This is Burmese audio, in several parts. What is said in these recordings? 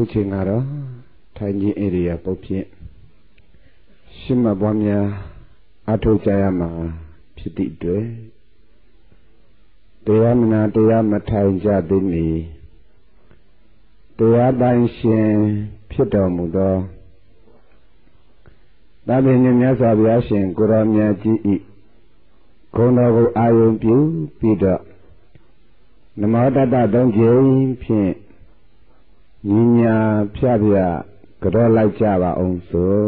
ခုချိန်ကတော့ထိုင်ခြင်းဣရိယာပုတ်ဖြင့်ရှင်းမပွားများအထောက်ကြရမှာဖြစ်သည့်အတွက်တရားမနာတရားမထိုင်ကြသေးမီတရားပိုင်ရှင်ဖြစ်တော်မူသောသဗ္ဗညမြတ်စွာဘုရားရှင်ကိုရောမြတ်ကြီးဤဂုဏ်တော်ကိုအာယုံပြုပြီးတော့နမောတတသုံးကြိမ်ဖြင့် ညီညာဖြတ်ပြကြောလိုက်ကြပါအောင်ဆို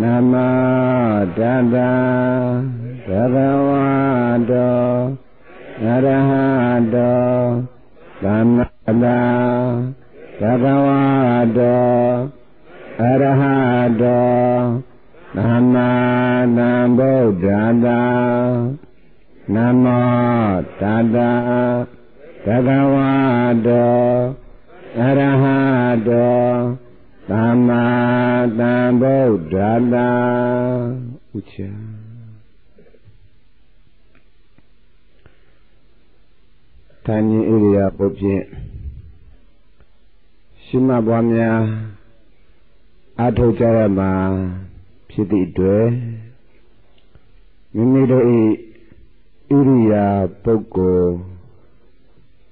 နမတတသရဝတောနရဟတောသမ္မာတသရဝတောအရဟတောသမ္မာသမ္ဗုဒ္ဓတာနမောတတသရဝတော အရဟတောသမ္မာသမ္ဗုဒ္ဓတာဥချာတန်ကြီးဣရိယာပုဖြင့်ရှိမပွားများအထောက်ကြရမှာဖြစ်သည့်အတွက်မိမိတို့၏ဣရိယာပုဂ္ဂိုလ်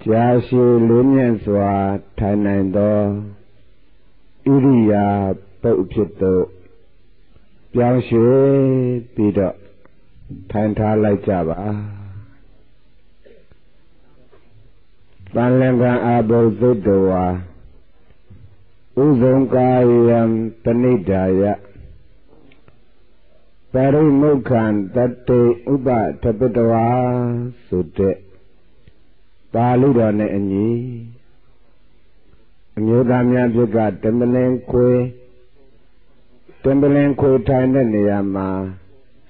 ကြာရှည်လေးမြတ်စွာထိုင်နိုင်သောဣရိယာပုတ်ဖြစ်သောပြောင်းရွှေ့ပြီးတော့ထိုင်ထားလိုက်ကြပါသံလင်္ကအာဘုသုတ္တဝါဥဇုံကာယံပဏိဒါယပရိမုခံတတေဥပထပတဝါဆိုတဲ့ ပါဠိတော်နဲ့အညီအမျိုးသားများပြကတမလင်ခွေတမလင်ခွေထိုင်တဲ့နေရာမှာ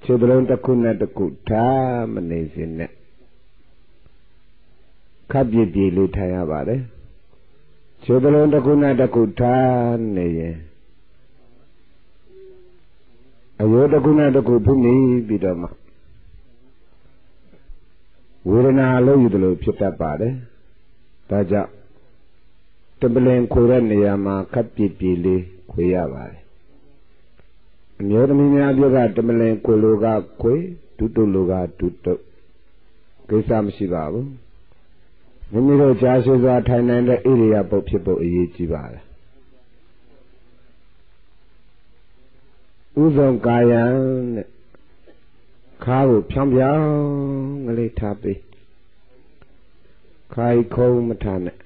ခြေတလုံးတစ်ခုနဲ့တစ်ခုထားမနေစေနဲ့ခပ်ပြည့်ပြည့်လေးထိုင်ရပါတယ်ခြေတလုံးတစ်ခုနဲ့တစ်ခုထားနေရင်အယောတစ်ခုနဲ့တစ်ခုဖုနေပြီးတော့မှ ဝေဒနာလို့ယူတယ်လို့ဖြစ်တတ်ပါတယ်ဒါကြောင့်တပလင်ခွေတဲ့နေရာမှာခပ်ပြပြလေးခွေရပါတယ်အမျိုးသမီးများပြောကတပလင်ခွေလိုကခွေဒုတုလိုကဒုတုကိစ္စမရှိပါဘူးမိမိတို့ကြာရှည်စွာထိုင်နိုင်တဲ့ဣရိယာပုတ်ဖြစ်ဖို့အရေးကြီးပါတယ်ဥဇုံကာယံတဲ့ ခါကိုဖြောင်းဖြောင်းကလေးထားပေးခိုင်ခုံးမထားနဲ့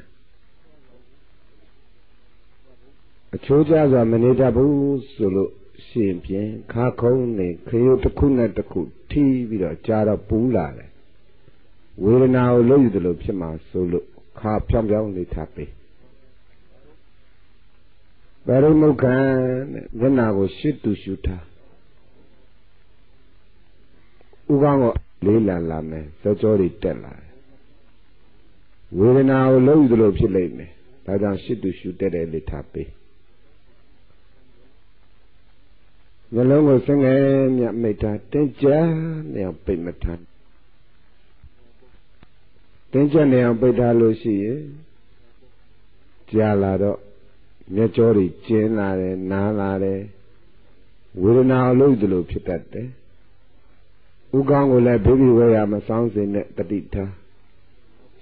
အချိုးကြစွာမနေတတ်ဘူးဆိုလို့ရှင်ဖြင့်ခါခုံးနေခရုတစ်ခုနဲ့တစ်ခုထိပြီးတော့ကြာတော့ပူးလာတယ်ဝေဒနာကိုလို့ယူတယ်လို့ဖြစ်မှာဆိုလို့ခါဖြောင်းဖြောင်းလေးထားပေးပရိမုခံတဲ့မျက်နာကိုရှစ်တူရှုထား ဥကောင်းကလေးလံလာမယ်သကြောတွေတက်လာတယ်ဝေဒနာကိုလုံးယူသလိုဖြစ်လိမ့်မယ်ဒါကြောင့်ရှစ်တူရှုတက်တဲ့လေးထားပေးနှလုံးကိုစငယ်မြတ်မိတ်တာတင်းကြနေအောင်ပိတ်မထားတင်းကြနေအောင်ပိတ်ထားလို့ရှိရင်ကြာလာတော့မျက်ကြောတွေကျင်းလာတယ်နားလာတယ်ဝေဒနာကိုလုံးယူသလိုဖြစ်တတ်တယ် ဥကောင်းကိုလည်းဘိဗိဝေယမဆောင်စေနဲ့တတိထား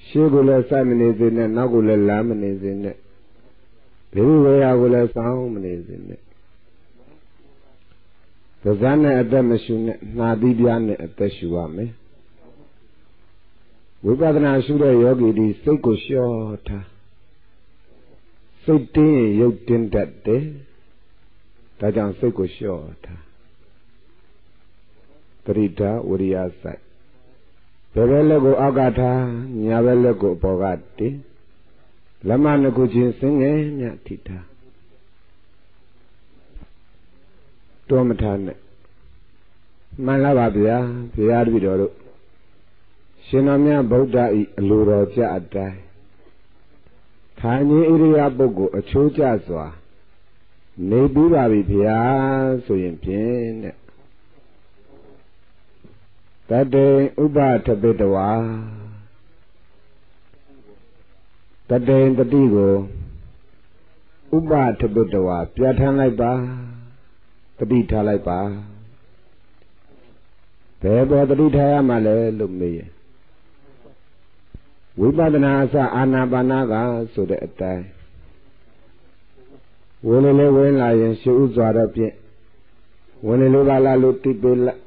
ရှေးကိုလည်းစိုက်မနေစေနဲ့နောက်ကိုလည်းလမ်းမနေစေနဲ့ဘိဗိဝေယကိုလည်းဆောင်မနေစေနဲ့သဇာနဲ့အသက်မရှူနဲ့နှာသီးပြားနဲ့အသက်ရှူရမယ်ဝိပဿနာရှုတဲ့ယောဂီဒီစိတ်ကိုလျှော့ထားစိတ်တင်းရုပ်တင်းတတ်တယ်ဒါကြောင့်စိတ်ကိုလျှော့ထား ပရိဒါဝရိယဆိုင်ဘယ်ဘက်လက်ကိုအောက်ကထားညာဘက်လက်ကိုအပေါ်ကတင်လက်မနှစ်ခုချင်းစင်းငယ်မြထိထားတွန်းမထားနဲ့မှန်လားပါဗျာဘုရားတပည့်တော်တို့ရှင်တော်မြတ်ဗုဒ္ဓဤအလိုတော်ကြအတိုင်းထိုင်ခြင်းဣရိယာပုဂ္ဂိုလ်အချိုးကျစွာ နေပြီးပါပြီဗျာဆိုရင်ဖြင့်တဲ့ တတေဥပထပိတဝါတတေတတိကိုဥပထပုတ္တဝါပြဋ္ဌာန်းလိုက်ပါတတိထားလိုက်ပါဘယ်ပေါ်တတိထားရမှလဲလို့မေးရင်ဝိပဿနာအစအာနာပါနာကဆိုတဲ့အတိုင်းဝင်လေလေဝင်လာရင်ရှုဥစွာတော့ဖြင့်ဝင်လေလိုပါလားလို့တိပေးလိုက်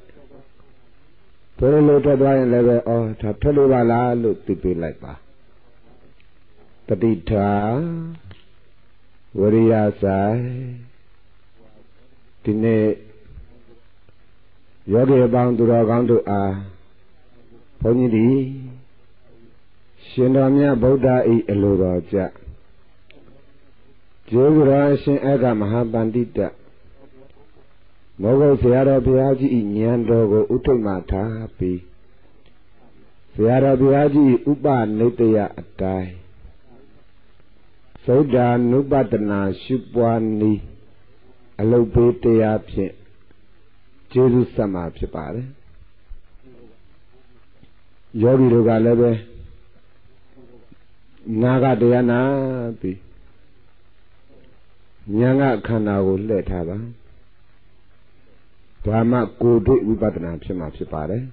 ဘယ်လိုထွက်သွားရင်လည်းပဲအော်ဒါထွက်လို့ပါလားလို့သိပေးလိုက်ပါတတိထာဝရိယဆိုင်ဒီနေ့ယောဂီအပေါင်းသူတော်ကောင်းတို့အားဘုန်းကြီးဒီရှင်တော်မြတ်ဗုဒ္ဓဤအလိုတော်ကြကျေးဇူးတော်အရှင်အကမဟာပန္တိတ မောဂုတ်ဆရာတော်ဘုရားကြီးဤဉာဏ်တော်ကိုဥထိတ်မှထားပြီးဆရာတော်ဘုရားကြီးဥပနိတယအတိုင်းသုဒ္ဓ ानु ပတနာရှုပွားနည်းအလုတ်ပေးတရားဖြင့်ကျေးဇူးဆက်မှာဖြစ်ပါတယ်ယောဂီတို့ကလည်းပဲနာဂတရားနာပြီးဉာဏ်ကခန္ဓာကိုလှည့်ထားပါ ဒါမှကိုယ်တွေ့ဝိပဿနာဖြစ်မှာဖြစ်ပါတယ်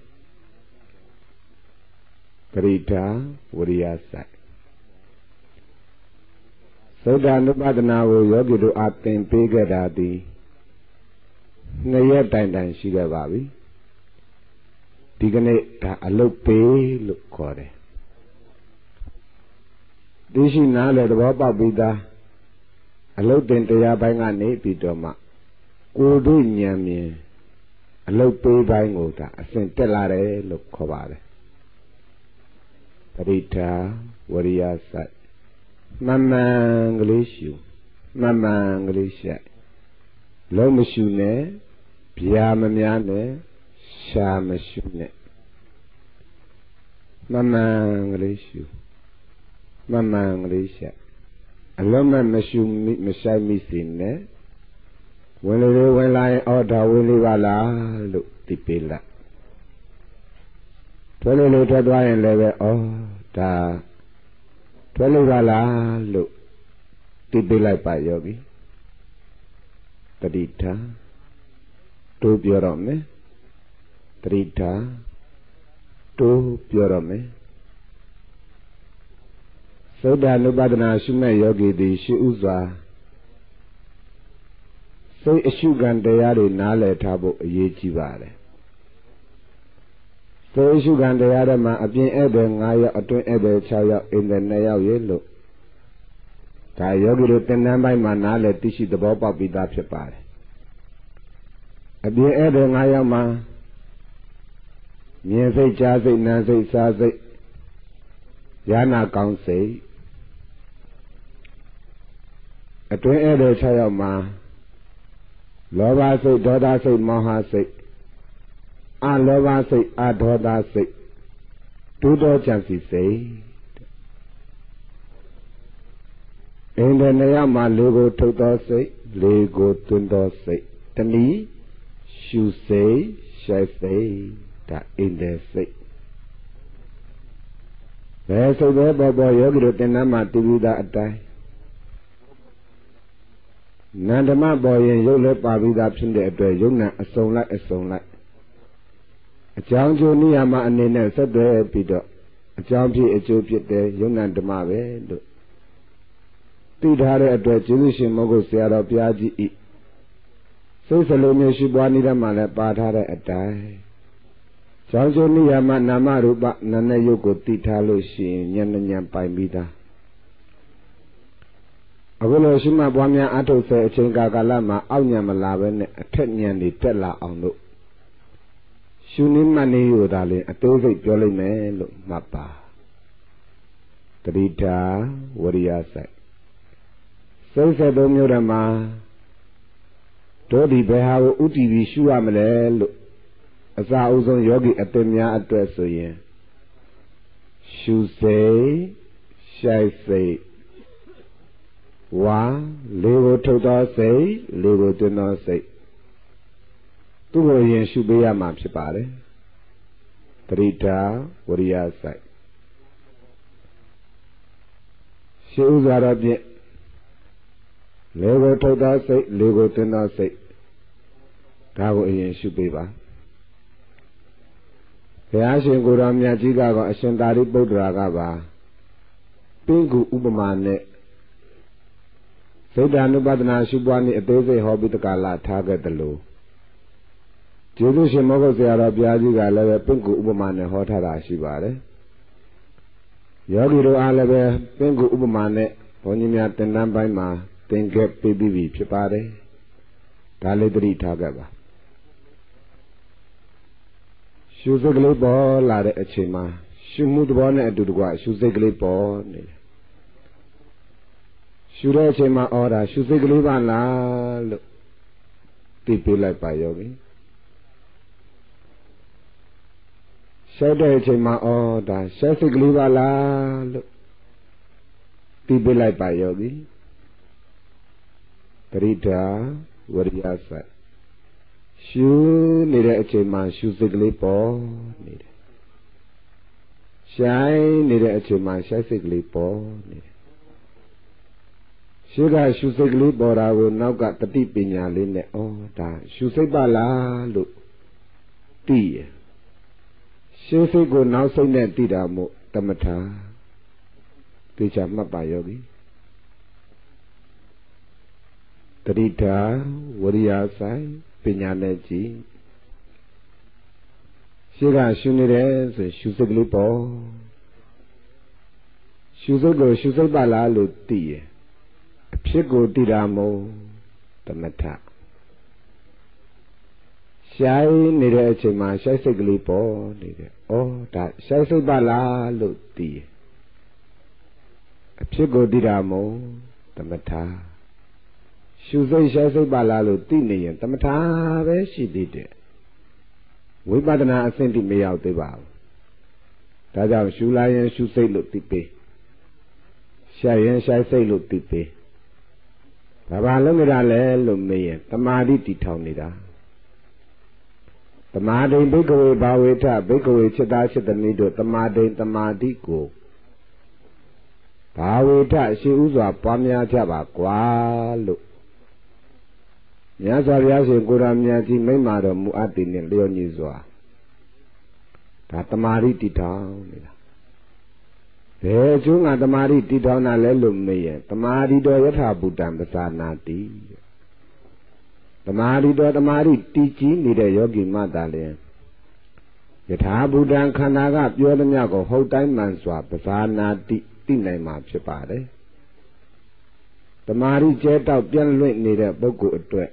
ဂရိတာဝရိယဆိုင်သုဒ္ဓ ानु ပဒနာကိုယောဂီတို့အသင်ပေးခဲ့တာသည်နှစ်ရက်တိုင်တိုင်ရှိခဲ့ပါပြီဒီကနေ့ဒါအလုတ်ပေးလို့ခေါ်တယ်သိရှိနားလေသဘောပေါက်ပြီးသားအလုတ်တင်တရားပိုင်းကနေပြီးတော့မှကိုယ်တို့ဉာဏ်မြင် အလုတ်ပေးပိုင်းကိုဒါအစဉ်တက်လာတယ်လို့ခေါ်ပါတယ်ပရိထာဝရိယစိုက်မမှန်ကလေးရှုမမှန်ကလေးရှက်လုံးမရှုနဲ့ဗျာမများနဲ့ရှာမရှုနဲ့မမှန်ကလေးရှုမမှန်ကလေးရှက်အလုံးမဲ့မရှုမိမဆိုင်မိစေနဲ့ ဝင်လေဝင်လာရင်အော်ဒါဝင်လေးပါလားလို့သိပေးလိုက်ထွက်လေလို့ထွက်သွားရင်လည်းပဲအော်ဒါထွက်လို့ပါလားလို့သိပေးလိုက်ပါယောဂီတတိထားတိုးပြောတော့မယ်တတိထားတိုးပြောတော့မယ်သုဒ္ဓ ानु ပဒနာရှုမဲ့ယောဂီသည်ရှုဥစွာ စိတ်အရှုခံတရားတွေနားလည်ထားဖို့အရေးကြီးပါတယ်စိတ်အရှုခံတရားတွေမှာအပြင်ဧည့်သည်9ယောက်အတွင်းဧည့်သည်6ယောက်အိမ်သည်2ယောက်ရေလို့ဒါယောဂီတို့သင်္นานပိုင်းမှာနားလည်သိရှိသဘောပေါက်ပြီးသားဖြစ်ပါတယ်အပြင်ဧည့်သည်9ယောက်မှာမြင်စိတ်ကြားစိတ်နားစိတ်စားစိတ်ญาณကောင်းစိတ်အတွင်းဧည့်သည်6ယောက်မှာ လောဘစိတ်ဒေါသစိတ်မောဟစိတ်အလောဘစိတ်အဒေါသစိတ်ဒုသောကြံစီစိတ်အင်းတဲ့နေရာမှာလေကိုထုတ်သောစိတ်လေကိုသွင်းသောစိတ်တဏီရှုစိတ်ရှိုက်စိတ်ဒါအင်းတဲ့စိတ်ဘယ်စိတ်ပဲပေါ်ပေါ်ယောဂီတို့တင်နာမှာတူပြီးသားအတိုင်း နန္ဓမပေါ်ရင်ရုပ်လည်းပါပြီးသားဖြစ်တဲ့အတွက်ယုံနာအစုံလိုက်အစုံလိုက်အကြောင်းကျိုးနိယာမအနေနဲ့ဆက်သွယ်ပြီးတော့အကြောင်းဖြစ်အကျိုးဖြစ်တဲ့ယုံနာဓမ္မပဲလို့သိထားတဲ့အတွက်ကျေးဇူးရှင်မဟုတ်ဆရာတော်ဘုရားကြီးဤစိတ်စလုံးမျိုးရှိပွားနေတဲ့မှာလည်းပါထားတဲ့အတိုင်းကြောင်းကျိုးနိယာမနာမရူပနာနဲ့ယုတ်ကိုသိထားလို့ရှိရင်ဉာဏ်ဉာဏ်ပိုင်ပြီးသား အခုလိုရှိမှပွားများအထုတ်ဆဲအချိန်ကာကာလမှာအောက်ညံမလာပဲနဲ့အထက်ညံတွေတက်လာအောင်လို့ရှုနေမှနေရတာလေအတိုးစိတ်ပြောလိုက်မယ်လို့မှတ်ပါတတိတာဝရိယဆိုင်စိတ်ဆက်သုံးမျိုးဓမ္မတို့ဒီဘယ်ဟာကိုဥတည်ပြီးရှုရမလဲလို့အစာအုပ်ဆုံးယောဂီအသင်များအတွက်ဆိုရင်ရှုစိတ်ရှိုက်စိတ် ဝါလေးကိုထုတ်သောစိတ်လေးကိုတွင်သောစိတ်သူ့ကိုရင်ရှုပေးရမှာဖြစ်ပါတယ်ပရိဒါဝရိယဆိုင်ရှင်းဥစွာတော့ဖြင့်လေကိုထုတ်သောစိတ်လေကိုသွင်းသောစိတ်ဒါကိုအရင်ရှုပေးပါဘုရားရှင်ကိုယ်တော်မြတ်ကြီးကတော့အရှင်သာရိပုတ္တရာကပါပင်ကူဥပမာနဲ့ စိတ်ဓာနုပဒနာရှုပွားနည်းအသေးစိတ်ဟောပြီးတကလာထားခဲ့တယ်လို့ကျေးဇူးရှင်မောဂုတ်ဆရာတော်ဘုရားကြီးကလည်းပဲပင်ကူဥပမာနဲ့ဟောထားတာရှိပါတယ်ယောဂီတို့အားလည်းပဲပင်ကူဥပမာနဲ့ဘုန်းကြီးများတင်တန်းပိုင်းမှာသင်ခဲ့ပြီးပြီဖြစ်ပါတယ်ဒါလေးသတိထားခဲ့ပါရှုစိတ်ကလေးပေါ်လာတဲ့အချိန်မှာရှုမှုသဘောနဲ့အတူတကွရှုစိတ်ကလေးပေါ်နေတယ် ရှုတဲ့အချိန်မှာအော်ဒါရှုစိတ်ကလေးပါလားလို့သိပေးလိုက်ပါယောဂီရှောက်တဲ့အချိန်မှာအော်ဒါရှောက်စိတ်ကလေးပါလားလို့သိပေးလိုက်ပါယောဂီပရိဒါဝရိယဆိုင်ရှုနေတဲ့အချိန်မှာရှုစိတ်ကလေးပေါ်နေတယ်ရှိုင်းနေတဲ့အချိန်မှာရှိုင်းစိတ်ကလေးပေါ်နေတယ် ရှေ့ကရှုစိတ်ကလေးပေါ်တာကိုနောက်ကတတိပညာလေးနဲ့ဩဒါရှုစိတ်ပါလားလို့သိရရှေ့စိတ်ကိုနောက်စိတ်နဲ့သိတာမို့တမထာသိချမှတ်ပါယောဂီတတိထာဝရိယဆိုင်ပညာနဲ့ကြည့်ရှေ့ကရှုနေတယ်ဆိုရှုစိတ်ကလေးပေါ့ရှုစိတ်ကိုရှုစိတ်ပါလားလို့သိရအ ဖြစ်ကိုသိတာမို့တမထရှိုင်းနေတဲ့အချိန်မှာရှိုင်းစိတ်ကလေးပေါ်နေတယ်။ဩဒါရှိုင်းစိတ်ပါလားလို့သိရအဖြစ်ကိုသိတာမို့တမထရှုစိတ်ရှားစိတ်ပါလားလို့သိနေရင်တမထာပဲရှိသေးတယ်ဝိပဿနာအဆင့်တိမရောက်သေးပါဘူးဒါကြောင့်ရှုလာရင်ရှုစိတ်လို့သိပေးရှာရင်ရှာစိတ်လို့သိပေး ဘာဘာလုံးကြလဲလို့မေးရင်တမာတိတည်ထောင်နေတာတမာတိဘိကဝေဘာဝေထဘိကဝေจิตာจิตသမီးတို့တမာတိတမာတိကိုဘာဝေထရှိဥစွာပွားများကြပါကွာလို့မြတ်စွာဘုရားရှင်ကိုရမြတ်ကြီးမိမ့်မာတော်မူအပ်တဲ့လျော်ညီစွာဒါတမာရိတိထောင်နေတာ ဘယ်အကျိုးငါတမာရိတိထောင်တာလဲလို့မေးရင်တမာရိတော်ယထာဘူတံပဇာနာတိတမာရိတော်တမာရိတည်ကြည်နေတဲ့ယောဂီမသာလျင်ယထာဘူတံခန္ဓာကပြောသမျှကိုဟုတ်တိုင်းမှန်စွာပဇာနာတိသိနိုင်မှာဖြစ်ပါတယ်တမာရိကျဲတောက်ပြန့်လွင့်နေတဲ့ပုဂ္ဂိုလ်အတွက်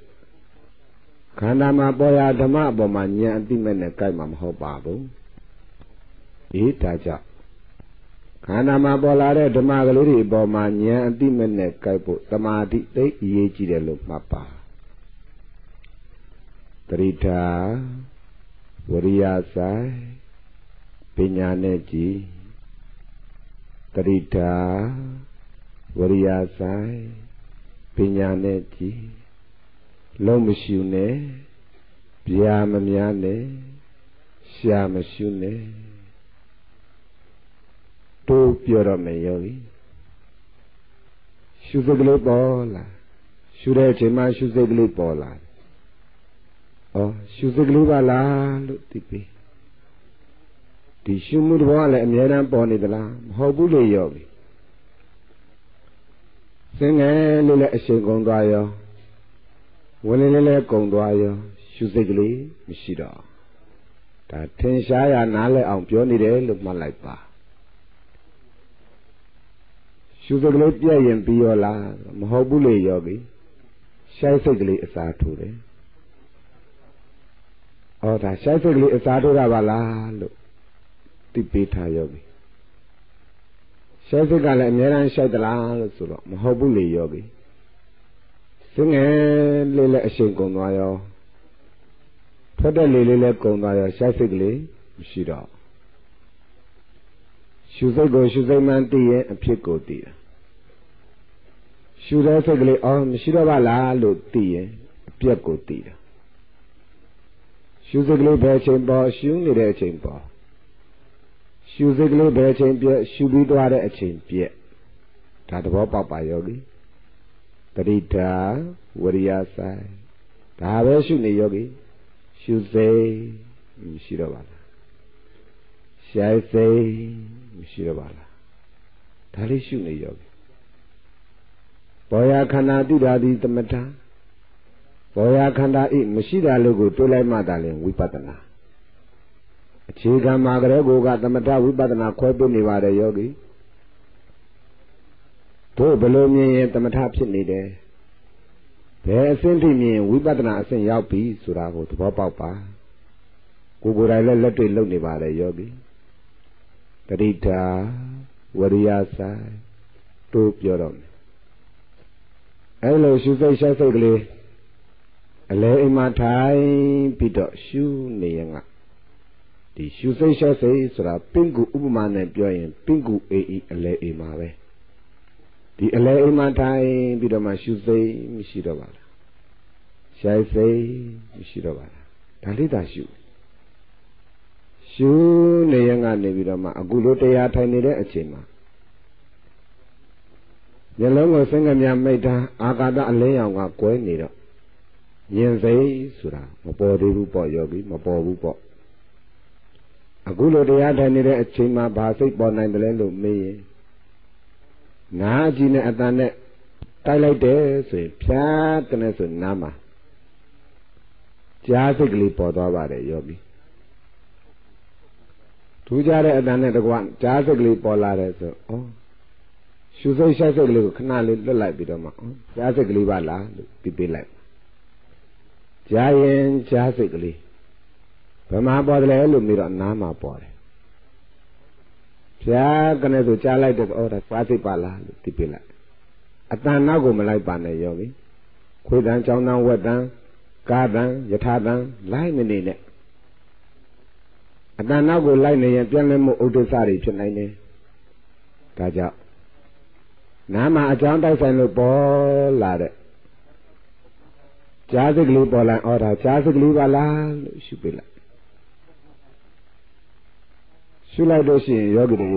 ခန္ဓာမှာပေါ်ရာဓမ္မအပေါ်မှာဉာဏ်အသိမဲ့နဲ့ကြိုက်မှာမဟုတ်ပါဘူးအေးဒါကြောင့် ခန္ဓာမှာပေါ်လာတဲ့ဓမ္မကလေးတွေအပေါ်မှာဉာဏ်အသိမဲ့နဲ့ကြိုက်ဖို့တမာတိသိအရေးကြီးတယ်လို့မှတ်ပါတရိထာဝရိယဆိုင်ပညာနဲ့ကြည်တရိထာဝရိယဆိုင်ပညာနဲ့ကြည်လုံးမရှိနဲ့ပြာမများနဲ့ရှာမရှိနဲ့ တို့ပြောတော့မယ်ယောဂီရှုစိတ်ကလေးပေါ်လာရှုတဲ့အချိန်မှာရှုစိတ်ကလေးပေါ်လာဩရှုစိတ်ကလေးပါလားလို့သိပြီဒီရှုမှုတော်ကလည်းအများအားပေါ်နေသလားမဟုတ်ဘူးလေယောဂီစင်ငယ်လေးလည်းအရှင်ကုန်သွားရောဝင်လေလေကုံသွားရောရှုစိတ်ကလေးမရှိတော့ဒါထင်ရှားရနားလဲအောင်ပြောနေတယ်လို့မှတ်လိုက်ပါ ရှုစိတ်ကလေးပြည့်ရင်ပြီးရောလားမဟုတ်ဘူးလေယောဂီရှိုက်စိတ်ကလေးအစာထိုးတယ်ဩဒါရှိုက်စိတ်ကလေးအစာထိုးတာပါလားလို့သိပေးထားယောဂီရှိုက်စိတ်ကလည်းအများအားရှိုက်သလားလို့ဆိုတော့မဟုတ်ဘူးလေယောဂီစငယ်လေးလည်းအရှိန်ကုန်သွားရောထွက်တဲ့လေးလေးလည်းကုန်သွားရောရှိုက်စိတ်ကလေးမရှိတော့ ရှုစိတ်ကိုရှုစိတ်မှန်သိရင်အဖြစ်ကိုသိတယ်ရှုတဲ့စိတ်ကလေးအော်မရှိတော့ပါလားလို့သိရင်အပြက်ကိုသိတယ်ရှုစိတ်ကလေးဘယ်ချိန်ပေါ်ရှုနေတဲ့အချိန်ပေါ်ရှုစိတ်ကလေးဘယ်ချိန်ပြက်ရှုပြီးသွားတဲ့အချိန်ပြက်ဒါသဘောပေါက်ပါရောလေတတိတာဝရိယဆိုင်ဒါပဲရှုနေယောဂီရှုစိတ်မရှိတော့ပါလားရှားစိတ် မရှိတော့ပါလားဒါလေးရှုနေယောဂီဘောရခန္ဓာတိတာဒီသမထဘောရခန္ဓာဤမရှိတာလို့ကိုတွေးလိုက်မှသာလင်ဝိပဿနာအခြေခံမှာကလေးကိုကသမထဝိပဿနာခွဲပြနေပါတယ်ယောဂီတို့ဘလို့မြင်ရင်သမထဖြစ်နေတယ်ဘယ်အဆင့်ထိမြင်ဝိပဿနာအဆင့်ရောက်ပြီဆိုတာကိုသဘောပေါက်ပါကိုယ်ကိုယ်တိုင်လည်းလက်တွေ့လုပ်နေပါတယ်ယောဂီ တတိတာဝရိယဆိုင်တို့ပြောတော့မယ်အဲလိုရှုစိတ်ရှက်စိတ်ကလေးအလဲအိမ်မှာထိုင်ပြီးတော့ရှုနေရင်ကဒီရှုစိတ်ရှက်စိတ်ဆိုတာပင့်ကူဥပမာနဲ့ပြောရင်ပင့်ကူအေးအလဲအိမ်မှာပဲဒီအလဲအိမ်မှာထိုင်ပြီးတော့မှရှုစိတ်မရှိတော့ပါလားရှက်စိတ်မရှိတော့ပါလားဒါလေးသာရှု ရှုနေရင်ကနေပြီးတော့မှအခုလိုတရားထိုင်နေတဲ့အချိန်မှာမျက်လုံးကိုစင်ကမြမိတ်တာအာကာသအလင်းရောင်ကကွဲနေတော့ညင်စိတ်ဆိုတာမပေါ်သေးဘူးပေါ့ယောဂီမပေါ်ဘူးပေါ့အခုလိုတရားထိုင်နေတဲ့အချိန်မှာဘာစိတ်ပေါ်နိုင်တယ်လဲလို့မေးရင်နားကြည့်နဲ့အတန်နဲ့တိုက်လိုက်တယ်ဆိုရင်ဖြားကနေဆိုနားမှာကြားစိတ်ကလေးပေါ်သွားပါတယ်ယောဂီ ထူးခြားတဲ့အတန်နဲ့တကွကြားစိတ်ကလေးပေါ်လာတယ်ဆိုဩရှုစိတ်ရှိုက်စိတ်ကလေးကိုခဏလေးလွတ်လိုက်ပြီးတော့မှဩကြားစိတ်ကလေးပါလားလို့ပြီးပေးလိုက်ကြားရင်ကြားစိတ်ကလေးဘယ်မှာပေါ်တယ်လဲလို့ပြီးတော့နားမှာပေါ်တယ်ဖြာကနေဆိုကြားလိုက်တော့ဩဒါသွားစိတ်ပါလားလို့ပြီးပေးလိုက်အတန်နောက်ကိုမလိုက်ပါနဲ့ယောဂီခွေတန်းချောင်းတန်းဝက်တန်းကာတန်းယထာတန်းလိုက်မနေနဲ့ အတန်နောက်ကိုလိုက်နေရင်ပြန်လဲမှုဥဒ္ဒစတွေဖြစ်နိုင်တယ်ဒါကြောင့်နာမအကြောင်းတိုက်ဆိုင်လို့ပေါ်လာတဲ့ကြားစိတ်ကလေးပေါ်လာဩဒါကြားစိတ်ကလေးပါလားလို့ရှုပြလိုက်ရှုလိုက်လို့ရှိရင်ယောဂီတွေ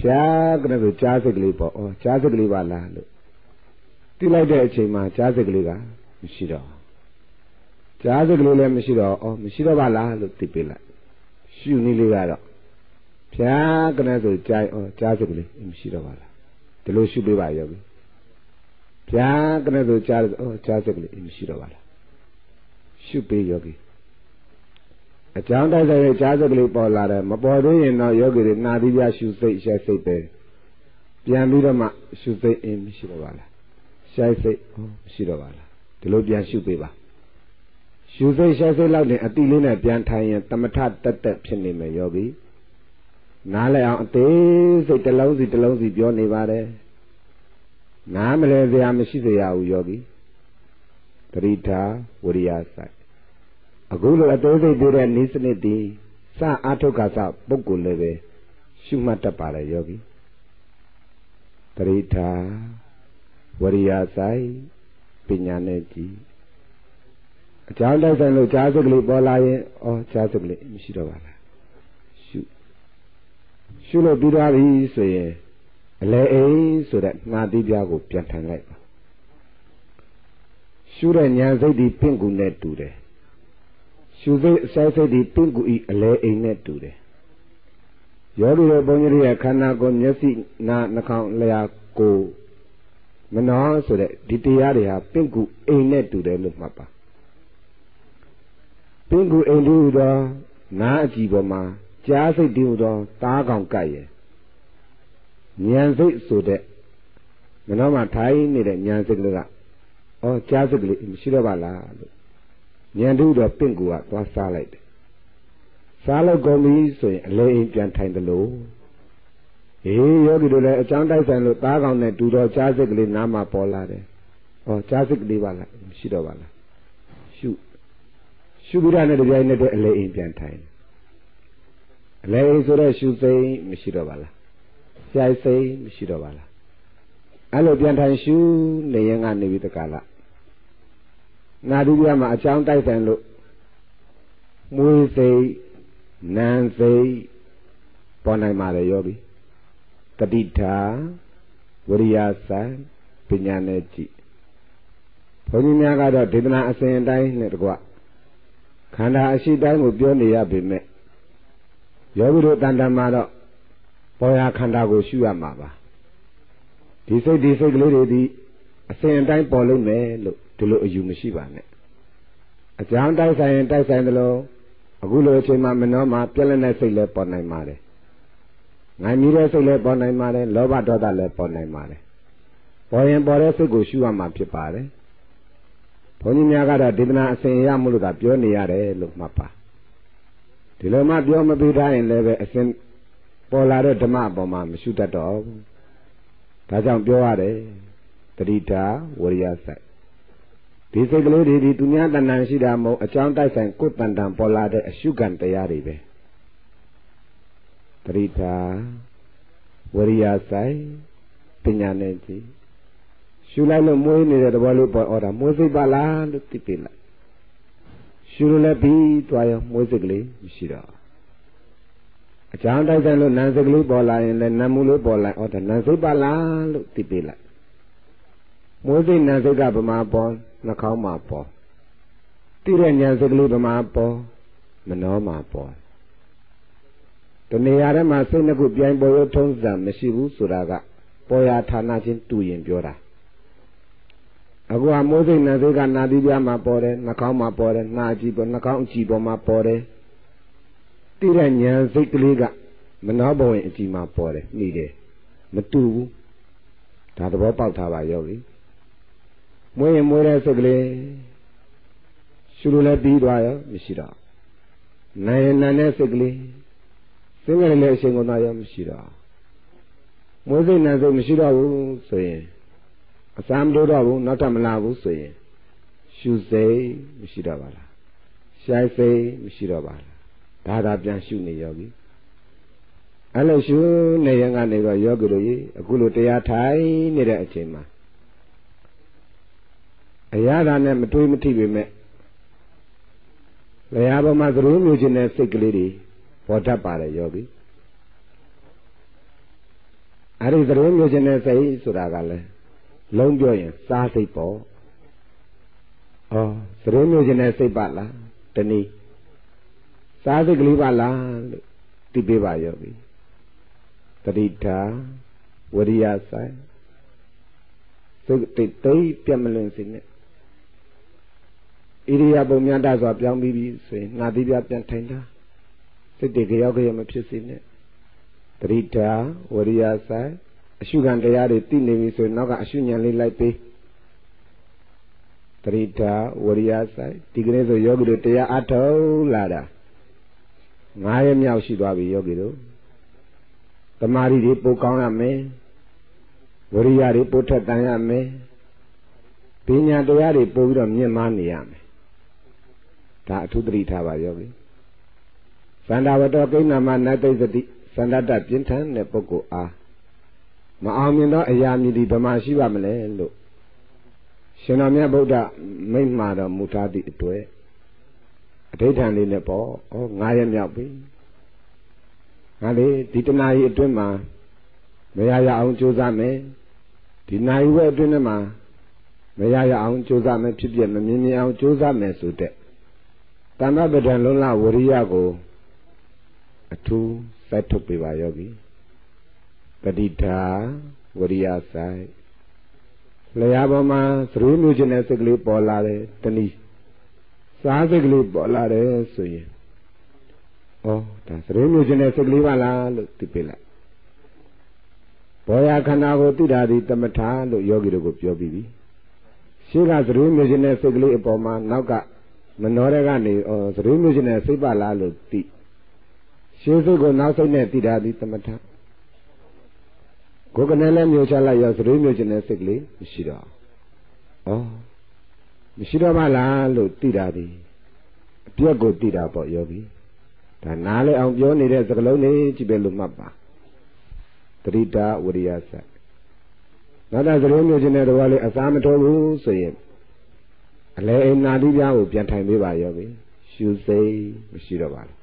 ဖြားကနေဆိုကြားစိတ်ကလေးပေါ်ဩကြားစိတ်ကလေးပါလားလို့တိလိုက်တဲ့အချိန်မှာကြားစိတ်ကလေးကမရှိတော့ကြားစိတ်ကလေးလည်းမရှိတော့ဩမရှိတော့ပါလားလို့သိပြလိုက် ရှုနည်းလေးကတော့ဖြားကနေဆိုကြားဩကြားစိတ်ကလေးမရှိတော့ပါလားဒီလိုရှုပေးပါယောဂီဖြားကနေဆိုကြားဩကြားစိတ်ကလေးမရှိတော့ပါလားရှုပေးယောဂီအကြောင်းတိုက်တဲ့ကြားစိတ်ကလေးပေါ်လာတယ်မပေါ်သေးရင်တော့ယောဂီတွေနာသီးပြရှုစိတ်ရှက်စိတ်ပဲပြန်ပြီးတော့မှရှုစိတ်အင်းမရှိတော့ပါလားရှက်စိတ်ဩမရှိတော့ပါလားဒီလိုပြန်ရှုပေးပါ ရှုစိတ်ရှက်စိတ်လောက်နဲ့အတိလေးနဲ့ပြန်ထိုင်ရင်တမထတက်တက်ဖြစ်နေမယ်ယောဂီနားလဲအောင်အသေးစိတ်တစ်လုံးစီတစ်လုံးစီပြောနေပါတယ်နားမလဲစရာမရှိစရာဘူးယောဂီပရိဒါဝရိယဆိုင်အခုလိုအသေးစိတ်ပြောတဲ့နိစနစ်ဒီစအာထုတ်ကစပုဂ္ဂိုလ်လည်းပဲရှုမှတ်တတ်ပါလေယောဂီပရိဒါဝရိယဆိုင်ပညာနဲ့ကြည် အကြောင်းတိုက်ဆိုင်လို့ကြားစုကလေးပေါ်လာရင်ဩကြားစုကလေးမရှိတော့ပါလားရှုရှုလို့ပြီးသွားပြီဆိုရင်အလဲအိမ်ဆိုတဲ့ငါတိပြားကိုပြန်ထိုင်လိုက်ပါရှုတဲ့ဉာဏ်စိတ်ဒီပင့်ကူနဲ့တူတယ်ရှုစိတ်အစစိတ်ဒီပင့်ကူဤအလဲအိမ်နဲ့တူတယ်ယောဂီရဲ့ဘုန်းကြီးရဲ့ခန္ဓာကိုယ်မျက်စိနားနှာခေါင်းလျှာကိုယ်မနောဆိုတဲ့ဒီတရားတွေဟာပင့်ကူအိမ်နဲ့တူတယ်လို့မှတ်ပါ ပင့်ကူအိမ်တူသောနားအကြည့်ပေါ်မှာကြားစိတ်တူသောသားကောင်ကပ်ရဲ့ဉာဏ်စိတ်ဆိုတဲ့မနောမှာထိုင်နေတဲ့ဉာဏ်စိတ်ကလေးကဩကြားစိတ်ကလေးမရှိတော့ပါလားလို့ဉာဏ်တူတော့ပင့်ကူကသွားစားလိုက်တယ်စားလို့ကုန်ပြီဆိုရင်အလဲအိမ်ပြန်ထိုင်တယ်လို့အေးယောဂီတို့လည်းအချောင်းတိုက်ဆိုင်လို့သားကောင်နဲ့တူတော့ကြားစိတ်ကလေးနားမှာပေါ်လာတယ်။ဩကြားစိတ်ကလေးပါလားမရှိတော့ပါလား။ရှု ရှုပြီးတာနဲ့တပြိုင်နက်တည်းအလဲအိမ်ပြန်ထိုင်။အလဲအိမ်ဆိုတော့ရှုစိတ်မရှိတော့ပါလား။ကြာစိတ်မရှိတော့ပါလား။အဲ့လိုပြန်ထိုင်ရှုနေရင်ကနေပြီးတကလား။နာဒုပြမှာအချောင်းတိုက်ဆိုင်လို့မွေးစိတ်နန်းစိတ်ပေါ်နိုင်ပါလေယောဂီ။တတိထာဝရိယသံပညာနဲ့ကြည့်ဘုန်းကြီးများကတော့ဒေသနာအစဉ်အတိုင်းနဲ့တကွ ခန္ဓာအရှိတိုင်းကိုပြောနေရပေမဲ့ယောဂီတို့တန်တန်မှာတော့ပေါ်ရခန္ဓာကိုရှုရမှာပါဒီစိတ်ဒီစိတ်ကလေးတွေဒီအစဉ်အတိုင်းပေါ်လို့မယ်လို့ဒီလိုအယူမရှိပါနဲ့အကြောင်းတိုက်ဆိုင်ရင်တိုက်ဆိုင်တယ်လို့အခုလိုအချိန်မှမနှောမှာပြက်လက်တဲ့စိတ်လည်းပေါ်နိုင်ပါတယ်ငိုင်မြည်တဲ့စိတ်လည်းပေါ်နိုင်ပါတယ်လောဘဒေါသလည်းပေါ်နိုင်ပါတယ်ပေါ်ရင်ပေါ်တဲ့စိတ်ကိုရှုရမှာဖြစ်ပါတယ် ဘုန်းကြီးများကတော့ဒေသနာအစဉ်ရမှုလို့သာပြောနေရတယ်လို့မှတ်ပါဒီလိုမှပြောမပြီးထားရင်လည်းပဲအစဉ်ပေါ်လာတဲ့ဓမ္မအပေါ်မှာမရှုတတ်တော့ဘူးဒါကြောင့်ပြောရတယ်တတိတာဝရိယစိုက်ဒီစိတ်ကလေးတွေဒီသူများတဏ္ဍာရှိတာမဟုတ်အကြောင်းတိုက်ဆိုင်ကိုယ်တန်တန်ပေါ်လာတဲ့အရှုခံတရားတွေပဲတတိတာဝရိယစိုက်ပညာနဲ့ကြည့် ရှုလိုက်လို့မွေးနေတဲ့သဘောလေးပေါ်အော်တာမွေးစိတ်ပါလားလို့သိပြီလားရှုလို့လည်းပြီးသွားရောမွေးစိတ်ကလေးမရှိတော့အကြောင်းတိုက်ဆိုင်လို့နာစိတ်ကလေးပေါ်လာရင်လည်းနာမှုလေးပေါ်လာအော်ဒါနာစိတ်ပါလားလို့သိပြီလားမွေးစိတ်နာစိတ်ကဗမာပေါ်နှာခေါင်းမှာပေါ်တိတဲ့ညာစိတ်ကလေးဗမာပေါ်မနှောမှာပေါ်တနေရာထဲမှာစိတ်နှစ်ခုပြိုင်ပေါ်ရထုံးစံမရှိဘူးဆိုတာကပေါ်ရဌာနချင်းတူရင်ပြောတာ အခုကမိုးစိတ်နာစိတ်ကနာတိပြားမှာပေါ်တယ်နှာခေါင်းမှာပေါ်တယ်နှာကြည့်ပေါ်နှာခေါင်းအကြည့်ပေါ်မှာပေါ်တယ်တိတဲ့ညာစိတ်ကလေးကမနှောဘဝင်အကြည့်မှာပေါ်တယ်နှီးတယ်မတူဘူးဒါသဘောပေါက်ထားပါယောဂီမွေးရင်မွေးတဲ့စိတ်ကလေးရှုလို့လည်းပြီးသွားရောမရှိတော့နိုင်ရင်နိုင်တဲ့စိတ်ကလေးစိတ်ကလေးလည်းအရှင်ကုန်သွားရောမရှိတော့မွေးစိတ်နိုင်စိတ်မရှိတော့ဘူးဆိုရင် အစမ်းမလို့တော့ဘူးနောက်ထပ်မလာဘူးဆိုရင်ရှုစိတ်မရှိတော့ပါလားရှိုက်စိတ်မရှိတော့ပါလားဒါသာပြန်ရှုနေရောပြီအဲ့လိုရှုနေရင်ကနေတော့ယောဂီတို့ကြီးအခုလိုတရားထိုင်နေတဲ့အချိန်မှာအရာသာနဲ့မတွေးမထိပေမဲ့လျာပေါ်မှာသရိုးမျိုးချင်းတဲ့စိတ်ကလေးတွေပေါ်တတ်ပါတယ်ယောဂီအဲ့ဒီသရိုးမျိုးချင်းတဲ့စိတ်ဆိုတာကလည်း လုံးပြောရင်စားစိတ်ပေါ့ဩသရိုးမျိုးချင်းတဲ့စိတ်ပါလားတနည်းစားစိတ်ကလေးပါလားလို့သိပေးပါယောဂီတတိတာဝရိယဆိုင်စိတ်တိတ်တိတ်ပြတ်မလွင်စေနဲ့ဣရိယာပုံများတစွာပြောင်းပြီးပြီဆိုရင်ငါတိပြပြန်ထိုင်တာစိတ်တွေကြောက်ကြရမဖြစ်စေနဲ့တတိတာဝရိယဆိုင် အရှုခံတရားတွေသိနေပြီဆိုရင်နောက်ကအရှုဉဏ်လေးလိုက်ပေးတတိတာဝရိယဆိုင်ဒီကနေ့ဆိုယောဂီတို့တရားအထုတ်လာတာငါးရက်မြောက်ရှိသွားပြီယောဂီတို့တမာရီတွေပိုကောင်းရမယ်ဝရိယတွေပိုထက်တန်ရမယ်ပညာတရားတွေပို့ပြီးတော့မြင့်မားနေရမယ်ဒါအထုတတိထားပါယောဂီသန္တာဝတ္တကိဏ္ဏမနတိသတိသန္တတပြင်းထန်တဲ့ပုဂ္ဂိုလ်အား မအောင်မြင်သောအရာမြည်ဒီဗမာရှိပါမလဲလို့ရှင်တော်မြတ်ဗုဒ္ဓမိန့်မှာတော်မူထားသည့်အတွက်အဋ္ဌံလေးနဲ့ပေါ့ဩငါးရက်မြောက်ပြီငါလေဒီတနာရီအတွင်းမှာမရရအောင်ကြိုးစားမယ်ဒီနာရီဝက်အတွင်းမှာမရရအောင်ကြိုးစားမယ်ဖြစ်ဖြစ်မမြင်မြင်အောင်ကြိုးစားမယ်ဆိုတဲ့တဏ္ဍပဒံလုံးလဝရိယကိုအထူးစိုက်ထုတ်ပေးပါယောဂီ ပဋိဌာဝရိယဆိုင်လျာပေါ်မှာသရူးမျိုးချင်းတဲ့စိတ်ကလေးပေါ်လာတယ်တနည်းစားစိတ်ကလေးပေါ်လာတယ်ဆိုရင်ဩဒါသရူးမျိုးချင်းတဲ့စိတ်ကလေးပါလားလို့သိပြလိုက်ဘောရခန္ဓာကိုသိတာဒီတမထာလို့ယောဂီတို့ကိုပြောပြီးပြီရှေ့ကသရူးမျိုးချင်းတဲ့စိတ်ကလေးအပေါ်မှာနောက်ကမနှောတဲ့ကနေဩသရူးမျိုးချင်းတဲ့စိတ်ပါလားလို့သိရှေ့စိတ်ကိုနောက်စိတ်နဲ့သိတာဒီတမထာ ကိုယ်ကနေလည်းမျိုးချလိုက်ရောသတိမျိုးချင်တဲ့စိတ်ကလေးမရှိတော့ဩမရှိတော့မှလားလို့သိတာဒီအပြက်ကိုသိတာပေါ့ယောဂီဒါနားလေအောင်ပြောနေတဲ့စကလုံးလေးကြည့်ပဲလို့မှတ်ပါတတိတာဝရိယစနောက်တာသတိမျိုးချင်တဲ့တော်လေးအစားမထိုးဘူးဆိုရင်အလဲအိမ်နာတိပြားကိုပြန်ထိုင်ပေးပါယောဂီရှုစိတ်မရှိတော့ပါဘူး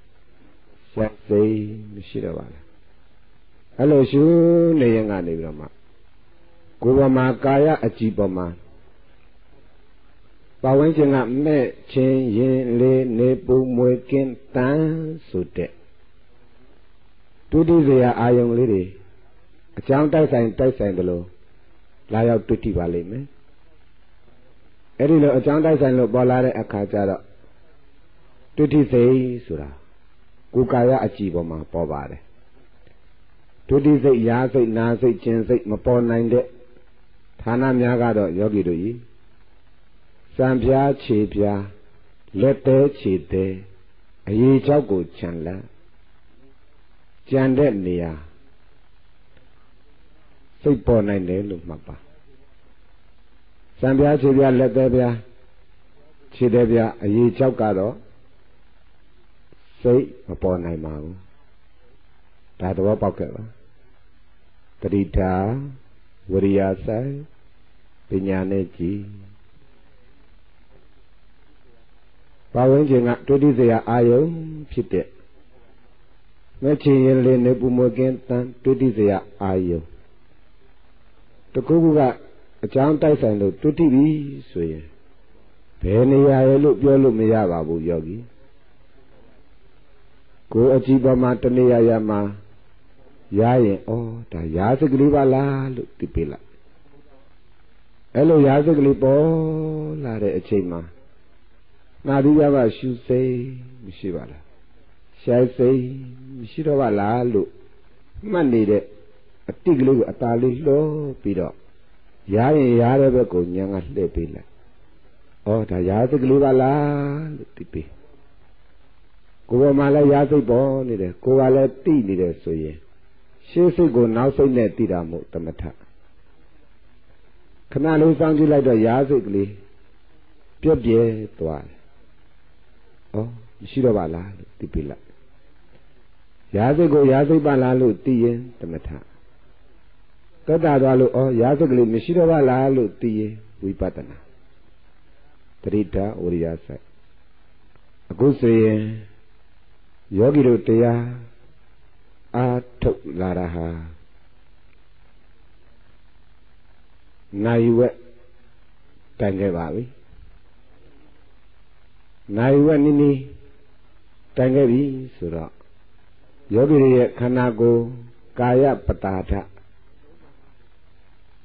ဆက်စိတ်မရှိတော့ပါဘူး အဲ့လိုရှုနေရင်ကနေပြီးတော့မှကိုယ်ပေါ်မှာကာယအကြည်ပေါ်မှာပါဝင်ခြင်းကမဲ့ချင်းရင်လေးနေပူမွေကင်းတန်းဆိုတဲ့ဒုတိယအာယုံလေးတွေအကြောင်းတိုက်ဆိုင်တိုက်ဆိုင်တယ်လို့လာရောက်တွေ့ထိပါလိမ့်မယ်အဲ့ဒီလိုအကြောင်းတိုက်ဆိုင်လို့ပေါ်လာတဲ့အခါကျတော့တွေ့ထိစိတ်ဆိုတာကိုယ်ကာယအကြည့်ပေါ်မှာပေါ်ပါတယ် ဒုတိစိတ်ရာစိတ်နာစိတ်ကျင်စိတ်မပေါ်နိုင်တဲ့ဌာနများကတော့ယောဂီတို့ကြီးစံပြားခြေပြားလက်သေးခြေသေးအရေးချောက်ကိုခြံလန်းကြံတဲ့နေရာစိတ်ပေါ်နိုင်တယ်လို့မှတ်ပါစံပြားခြေပြားလက်သေးပြားခြေသေးပြားအရေးချောက်ကတော့စိတ်မပေါ်နိုင်ပါဘူးဒါသဘောပေါက်ခဲ့ပါ တတိတာဝရိယဆိုင်ပညာနဲ့ကြည်ပါဝင်ခြင်းကဒုတိယအာယုံဖြစ်တဲ့မချင်ရင်လေးနေပူမကင်းတန်ဒုတိယအာယုံတခုခုကအကြောင်းတိုက်ဆိုင်လို့တုတိပြီဆိုရင်ဘယ်နေရာရဲ့လို့ပြောလို့မရပါဘူးယောဂီကိုအကြည့်ပေါ်မှာတနေရာရာမှာ ရရင်ဩဒါရာစကလေးပါလားလို့သိပေးလိုက်အဲ့လိုရာစကလေးပေါ်လာတဲ့အချိန်မှာနာတိယကရှုစိတ်မရှိပါလားရှိုက်စိတ်မရှိတော့ပါလားလို့မှတ်နေတဲ့အတိကလေးကိုအตาလေးလှောပြီးတော့ရရင်ရတဲ့ဘက်ကိုညံကလှည့်ပေးလိုက်ဩဒါရာစကလေးပါလားလို့သိပေးကိုယ်ပေါ်မှာလည်းရာစိတ်ပေါ်နေတယ်ကိုယ်ကလည်းတိနေတယ်ဆိုရင် ရှေးစိတ်ကိုနောက်စိတ်နဲ့တည်တာမို့တမထခဏလေးစောင့်ကြည့်လိုက်တော့ရာစိတ်ကလေးပြက်ပြဲသွားတယ်။ဩမရှိတော့ပါလားလို့သိပြီလိုက်။ရာစိတ်ကိုရာစိတ်ပါလားလို့သိရင်တမထတက်တာသွားလို့ဩရာစိတ်ကလေးမရှိတော့ပါလားလို့သိရင်ဝိပဿနာတတိတဝရိယဆိုင်အခုဆိုရင်ယောဂီတို့တရား အာထုတ်လာတာဟာနိုင်ဝက်တန်ခဲ့ပါပြီနိုင်ဝက်နည်းနည်းတန်ခဲ့ပြီဆိုတော့ယောဂီရဲ့ခန္ဓာကိုယ်ကာယပတာထ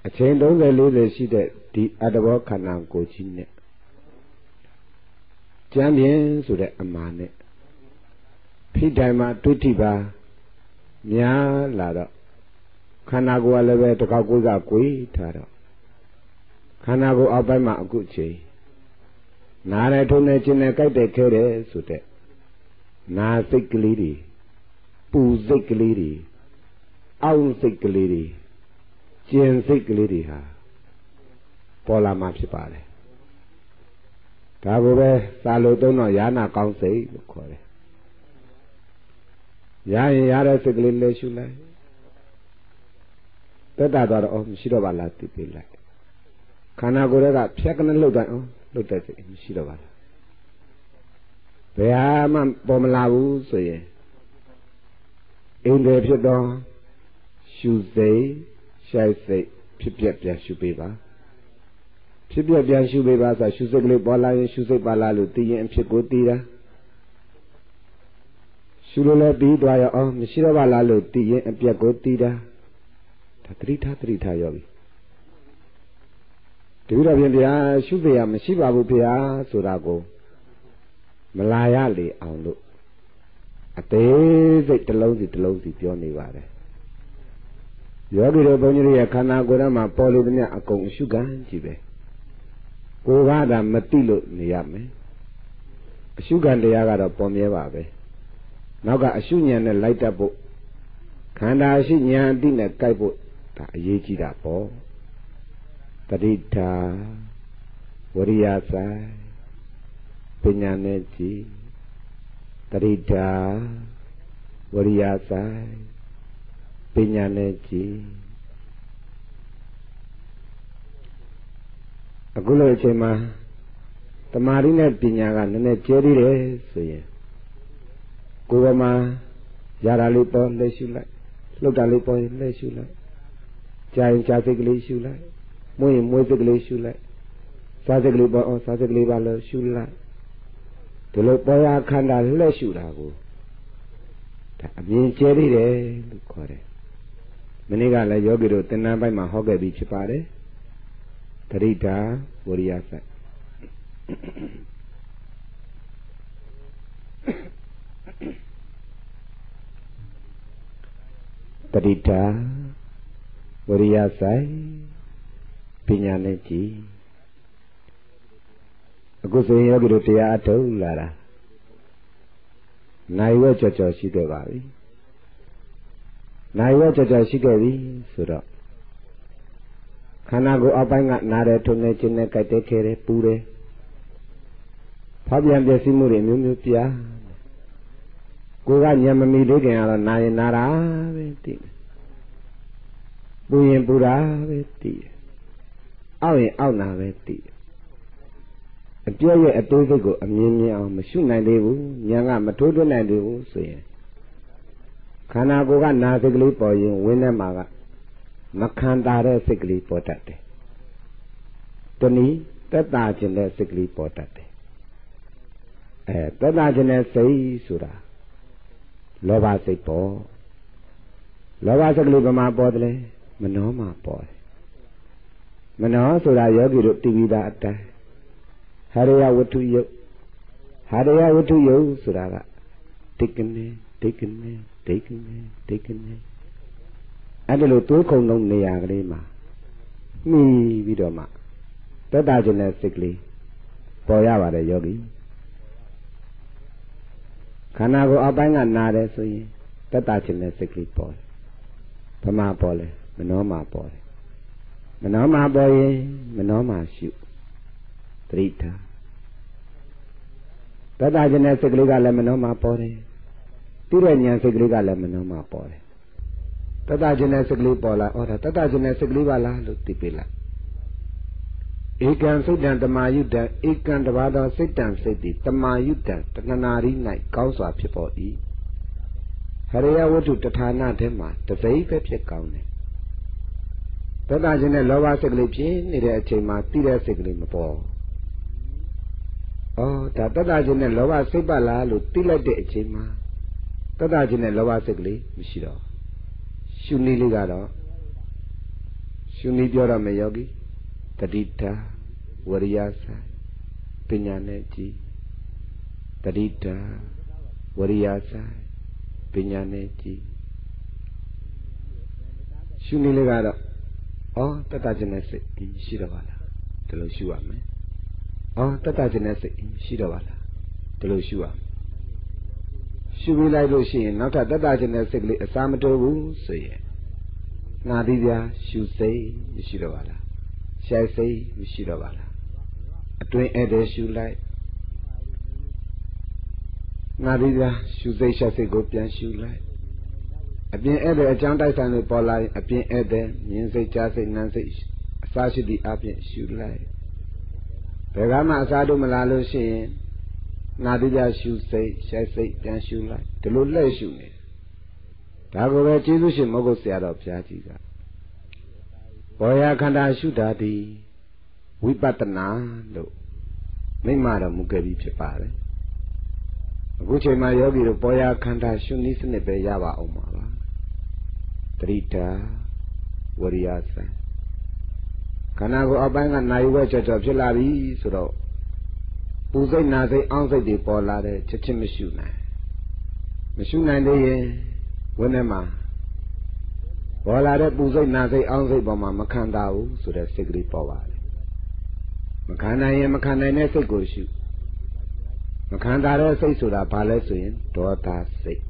အချိန်30 40ရှိတဲ့ဒီအတ္တဘောခန္ဓာကိုယ်ကြီးနဲ့ကျမ်းပြင်းဆိုတဲ့အမာနဲ့ဖိတိုင်မှာဒုတိပါ များလာတော့ခန္ဓာကိုယ်ကလည်းပဲတကောက်ကိုယ်ကကွေးထားတော့ခန္ဓာကိုယ်အောက်ပိုင်းမှာအခုချိန်နားနဲ့ထုံနဲ့ခြင်းနဲ့ကြိုက်တဲ့ခဲတယ်ဆိုတဲ့နာစိတ်ကလေးတွေပူစိတ်ကလေးတွေအောင့်စိတ်ကလေးတွေကျင်စိတ်ကလေးတွေဟာပေါ်လာမှဖြစ်ပါတယ်ဒါကိုပဲစာလို့သုံးတော့ယာနာကောင်းစိတ်လို့ခေါ်တယ် ရရင်ရတဲ့စိတ်ကလေးလဲရှုလိုက်တက်တာတော့အော်မရှိတော့ပါလားသိပြီလိုက်ခန္ဓာကိုယ်ကဖြတ်ကနေလှုပ်တိုင်းအော်လှုပ်တဲ့စိတ်မရှိတော့ပါလားဘယ်ဟာမှပေါ်မလာဘူးဆိုရင်အင်းတယ်ဖြစ်တော့ရှုစိတ်ရှိုက်စိတ်ဖြစ်ပြပြန်ရှုပေးပါဖြစ်ပြပြန်ရှုပေးပါဆိုရှုစိတ်ကလေးပေါ်လာရင်ရှုစိတ်ပါလားလို့သိရင်အဖြစ်ကိုသိတာ ရှုလို့လည်းပြီးသွားရအောင်မရှိတော့ပါလားလို့တည်ရင်အပြက်ကိုတည်တာဒါသတိထားသတိထားယောဂီတတိယပြင်ဗျာရှုပြရမရှိပါဘူးဗျာဆိုတာကိုမလာရလေအောင်လို့အသေးစိတ်တစ်လုံးစီတစ်လုံးစီပြောနေပါတယ်ယောဂီတို့ဘုန်းကြီးတွေရဲ့ခန္ဓာကိုယ်ထဲမှာပေါ်လို့တည်းအကုန်ရှုခံကြည့်ပဲကိုယ်ကဒါမသိလို့နေရမယ်အရှုခံတရားကတော့ပေါ်မြဲပါပဲ နောက်ကအရှုဉဏ်နဲ့လိုက်တတ်ဖို့ခန္ဓာရှိဉာဏ်အတိနဲ့ကြိုက်ဖို့ဒါအရေးကြီးတာပေါ့တတိတာဝရိယဆိုင်ပညာနဲ့ကြည်တတိတာဝရိယဆိုင်ပညာနဲ့ကြည်အခုလိုအချိန်မှာတမာရီနဲ့ပညာကနည်းနည်းကျဲသေးတယ်ဆိုရင် ကိုယ်ပေါ်မှာရတာလေးပေါ်လက်ရှုလိုက်လှုပ်တာလေးပေါ်ရင်လက်ရှုလိုက်ကြာရင်ကြာစိတ်ကလေးရှုလိုက်မွေးရင်မွေးစိတ်ကလေးရှုလိုက် စားစိတ်ကလေးပေါ်စားစိတ်ကလေးပါလို့ရှုလိုက်ဒီလိုပေါ်ရခန္ဓာလှည့်ရှုတာကိုဒါအမြင်ကျဲသေးတယ်လို့ခေါ်တယ်မနေ့ကလည်းယောဂီတို့သင်္นานပိုင်းမှာဟောခဲ့ပြီးဖြစ်ပါတယ်တရိတာဝရိယဆိုင် တရိတာဝရိယဆိုင်ပညာနဲ့ကြည်အခုဆိုရင်ယောဂီတို့တရားအထုတ်လာတာနိုင်ဝဲကြော်ကြော်ရှိခဲ့ပါပြီနိုင်ဝဲကြော်ကြော်ရှိခဲ့ပြီဆိုတော့ခန္ဓာကိုယ်အပိုင်းကနားတယ်ထုံနေခြင်းနဲ့ကြိုက်တဲ့ခဲတယ်ပူတယ်ဖောက်ပြန်ပြည့်စည်မှုတွေမျိုးမျိုးပြား ကိုကညံမမီလေးခင်ကတော့နာရင်နာတာပဲသိတယ်ပူရင်ပူတာပဲသိတယ်အောက်ရင်အောက်နာပဲသိတယ်အပြည့်ရဲ့အသေးစိတ်ကိုအမြင်မြင်အောင်မရှုနိုင်သေးဘူးဉာဏ်ကမထိုးထွင်းနိုင်သေးဘူးဆိုရင်ခန္ဓာကိုယ်ကနာစိတ်ကလေးပေါ်ရင်ဝင်းထဲမှာကမခံတာတဲ့စိတ်ကလေးပေါ်တတ်တယ်တနည်းတက်တာခြင်းတဲ့စိတ်ကလေးပေါ်တတ်တယ်အဲတက်တာခြင်းတဲ့စိတ်ဆိုတာ လောဘစိတ်ပေါ်လောဘစိတ်ကလေးဘယ်မှာပေါ်တယ်လဲမနှောမှာပေါ်တယ်မနှောဆိုတာယောဂီတို့တည်ပြီးသားအတိုင်းဟာရယဝတ္ထုယုတ်ဟာရယဝတ္ထုယုတ်ဆိုတာကဒိက္ခနေဒိက္ခနေဒိက္ခနေဒိက္ခနေအဲ့ဒါလိုတိုးခုံလုံးနေရာကလေးမှာမှီပြီးတော့မှသက်တာခြင်းနဲ့စိတ်ကလေးပေါ်ရပါတယ်ယောဂီ ခန္ဓာကိုယ်အပိုင်းကနာတယ်ဆိုရင်သက်တာခြင်းနဲ့စိတ်ကလေးပေါ်တယ်ဗမာပေါ်လဲမနှောမှာပေါ်တယ်မနှောမှာပေါ်ရင်မနှောမှာရှုသတိထားတတကျင်တဲ့စိတ်ကလေးကလည်းမနှောမှာပေါ်တယ်တိတဲ့ဉာဏ်စိတ်ကလေးကလည်းမနှောမှာပေါ်တယ်တတကျင်တဲ့စိတ်ကလေးပေါ်လာဩဒါတတကျင်တဲ့စိတ်ကလေးပါလားလို့သိပြီလား ဧကံစိတ်တံတမာယုတံဧကံတဘာသောစိတ်တံစိတ်သည်တမာယုတံတဏနာရိ၌ကောင်းစွာဖြစ်ပေါ်၏ဟရိယဝတ္ထုတဌာနထဲမှာတစိမ့်ပဲဖြစ်ကောင်းတယ်တတကျင်တဲ့လောဘစိတ်ကလေးဖြစ်နေတဲ့အချိန်မှာတိတဲ့စိတ်ကလေးမပေါ်ဩဒါတတ္တခြင်းနဲ့လောဘစိတ်ပါလားလို့သိလိုက်တဲ့အချိန်မှာတတ္တခြင်းနဲ့လောဘစိတ်ကလေးမရှိတော့ရှုနည်းလေးကတော့ရှုနည်းပြောရမယ်ယောဂီ တတိတာဝရိယဆိုင်ပညာနဲ့ကြည်တတိတာဝရိယဆိုင်ပညာနဲ့ကြည်ရှုနည်းလေးကတော့ဩတတ္တခြင်းနဲ့စိတ်ရှိတော့ပါလားဒီလိုရှုရမယ်အော်တတ်တခြင်းနဲ့စိတ်ရှိတော့ပါလားဒီလိုရှုရရှုပြီးလိုက်လို့ရှိရင်နောက်ထပ်တတ်တခြင်းနဲ့စိတ်ကလေးအစာမတိုးဘူးဆိုရင်နာသီးပြားရှုစိတ်မရှိတော့ပါလား ရှိုက်စိတ်မရှိတော့ပါလားအတွင်းဧည့်သည်ရှုလိုက်နာသီးပြားရှုစိတ်ရှိုက်စိတ်ကိုပြန်ရှုလိုက်အပြင်ဧည့်သည်အကြောင်းတိုက်ဆိုင်လို့ပေါ်လာရင်အပြင်ဧည့်သည်မြင်စိတ်ကြားစိတ်နားစိတ်အစာရှိသည့်အပြင်ရှုလိုက်ဘယ်ကမှအစားတို့မလာလို့ရှိရင်နာတိပြရှုစိတ်ရှက်စိတ်ပြန်ရှုလိုက်ဒီလိုလှည့်ရှုနေဒါကိုပဲကျေးဇူးရှင်မဟုတ်ဆရာတော်ဘုရားကြီးက ဘောရခန္ဓာရှုတာဒီဝိပဿနာလို့မိမတော်မူခဲ့ပြီးဖြစ်ပါတယ်အခုချိန်မှာယောဂီတို့ဘောရခန္ဓာရှုနည်းစနစ်ပဲရပါအောင်ပါပါတရိတာဝရိယသံခန္ဓာကိုယ်အပိုင်းကနိုင်ဝဲကြော်ကြော်ဖြစ်လာပြီဆိုတော့ပူစိတ်နာစိတ်အောင်းစိတ်တွေပေါ်လာတဲ့ချက်ချင်းမရှုနိုင်မရှုနိုင်သေးရင်ဝင်းထဲမှာ ပေါ်လာတဲ့ပူစိတ်နာစိတ်အောင်းစိတ်ပေါ်မှာမခံတာဘူးဆိုတဲ့စိတ်ကလေးပေါ်ပါတယ်မခံနိုင်ရင်မခံနိုင်တဲ့စိတ်ကိုရှုမခံတာတဲ့စိတ်ဆိုတာဘာလဲဆိုရင်ဒေါသစိတ်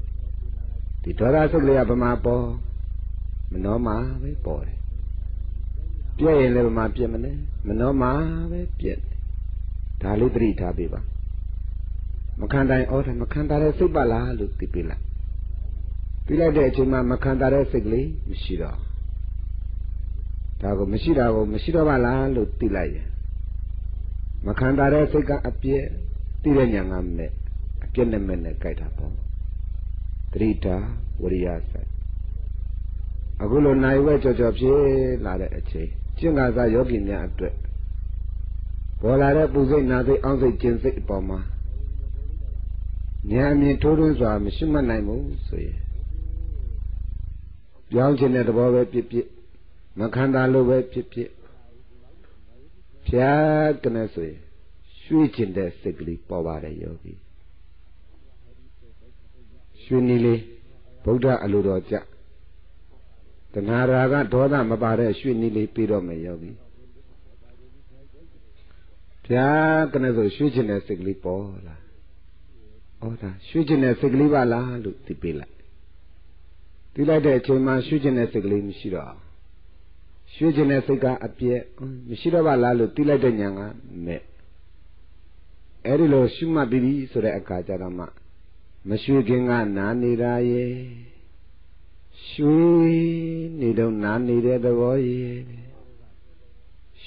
ဒီဒေါသစိတ်လေးကဘယ်မှာပေါ်မနှောမှာပဲပေါ်တယ်ပြည့်ရင်လည်းမပြည့်မလဲမနှောမှာပဲပြည့်ဒါလေးသတိထားပေးပါမခံတိုင်းဩတယ်မခံတာတဲ့စိတ်ပါလားလို့သိပေးလိုက် ပြီးလိုက်တဲ့အချိန်မှာမခံတာတဲ့စိတ်ကလေးမရှိတော့ဒါကိုမရှိတာကိုမရှိတော့ပါလားလို့သိလိုက်ရင်မခံတာတဲ့စိတ်ကအပြည့်သိတဲ့ညာကမဲ့အပြည့်နဲ့မဲ့နဲ့ကြိုက်တာပေါ့သတိထားဝရိယဆိုင်အခုလိုနိုင်ဝဲကြော်ကြော်ဖြစ်လာတဲ့အချိန်ကျင့်ကားစားယောဂီများအတွက်ပေါ်လာတဲ့ပူစိတ်နာစိတ်အောင်းစိတ်ကျင်စိတ်အပေါ်မှာဉာဏ်မြင်ထိုးထွင်းစွာမရှိမှတ်နိုင်ဘူးဆိုရင် ပြောင်းခြင်းတဲ့သဘောပဲဖြစ်ဖြစ်မခံတာလို့ပဲဖြစ်ဖြစ်ဖြာကနေဆိုရင်ရွှေ့ခြင်းတဲ့စိတ်ကလေးပေါ်ပါတယ်ယောဂီရွှေနီလေးဗုဒ္ဓအလိုတော်ကြတဏှာရာကဒေါသမပါတဲ့ရွှေနီလေးပြီးတော့မယ်ယောဂီဖြာကနေဆိုရွှေ့ခြင်းတဲ့စိတ်ကလေးပေါ်လာဩဒါရွှေ့ခြင်းတဲ့စိတ်ကလေးပါလားလို့သိပေးလိုက် သိလိုက်တဲ့အချိန်မှာရွှေ့ခြင်းတဲ့စိတ်ကလေးမရှိတော့ရွှေ့ခြင်းတဲ့စိတ်ကအပြည့်မရှိတော့ပါလားလို့သိလိုက်တဲ့ညာကမဲ့အဲ့ဒီလိုရှုမှတ်ပြီးပြီဆိုတဲ့အခါကျတော့မှမရွှေခင်ကနာနေတာရဲ့ရွှေနေတော့နာနေတဲ့သဘောရဲ့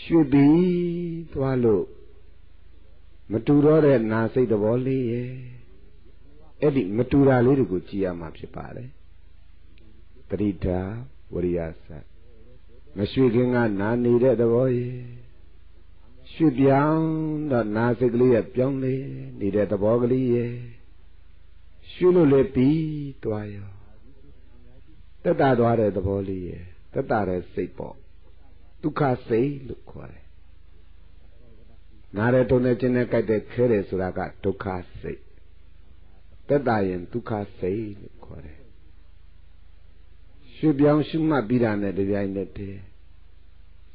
ရွှေပြီးသွားလို့မတူတော့တဲ့နာစိတ်သဘောလေးရဲ့အဲ့ဒီမတူတာလေးတွေကိုကြည်ရမှာဖြစ်ပါတယ် ပရိဒါဝရိယသမရွှေခင်ကနာနေတဲ့သဘောရဲ့ရွှေပြောင်းတော့နာစိတ်ကလေးရဲ့ပြောင်းလေနေတဲ့သဘောကလေးရဲ့ရွှေလို့လေပြီးသွားရောတက်တာသွားတဲ့သဘောလေးရဲ့တက်တာတဲ့စိတ်ပေါ့ဒုက္ခစိတ်လို့ခေါ်တယ်နားတဲ့တုံးနဲ့ခြင်းနဲ့ကြိုက်တဲ့ခဲတယ်ဆိုတာကဒုက္ခစိတ်တက်တာရင်ဒုက္ခစိတ်လို့ခေါ်တယ် ရွှေပြောင်းရှုမှတ်ပြီးတာနဲ့တပြိုင်နက်တည်း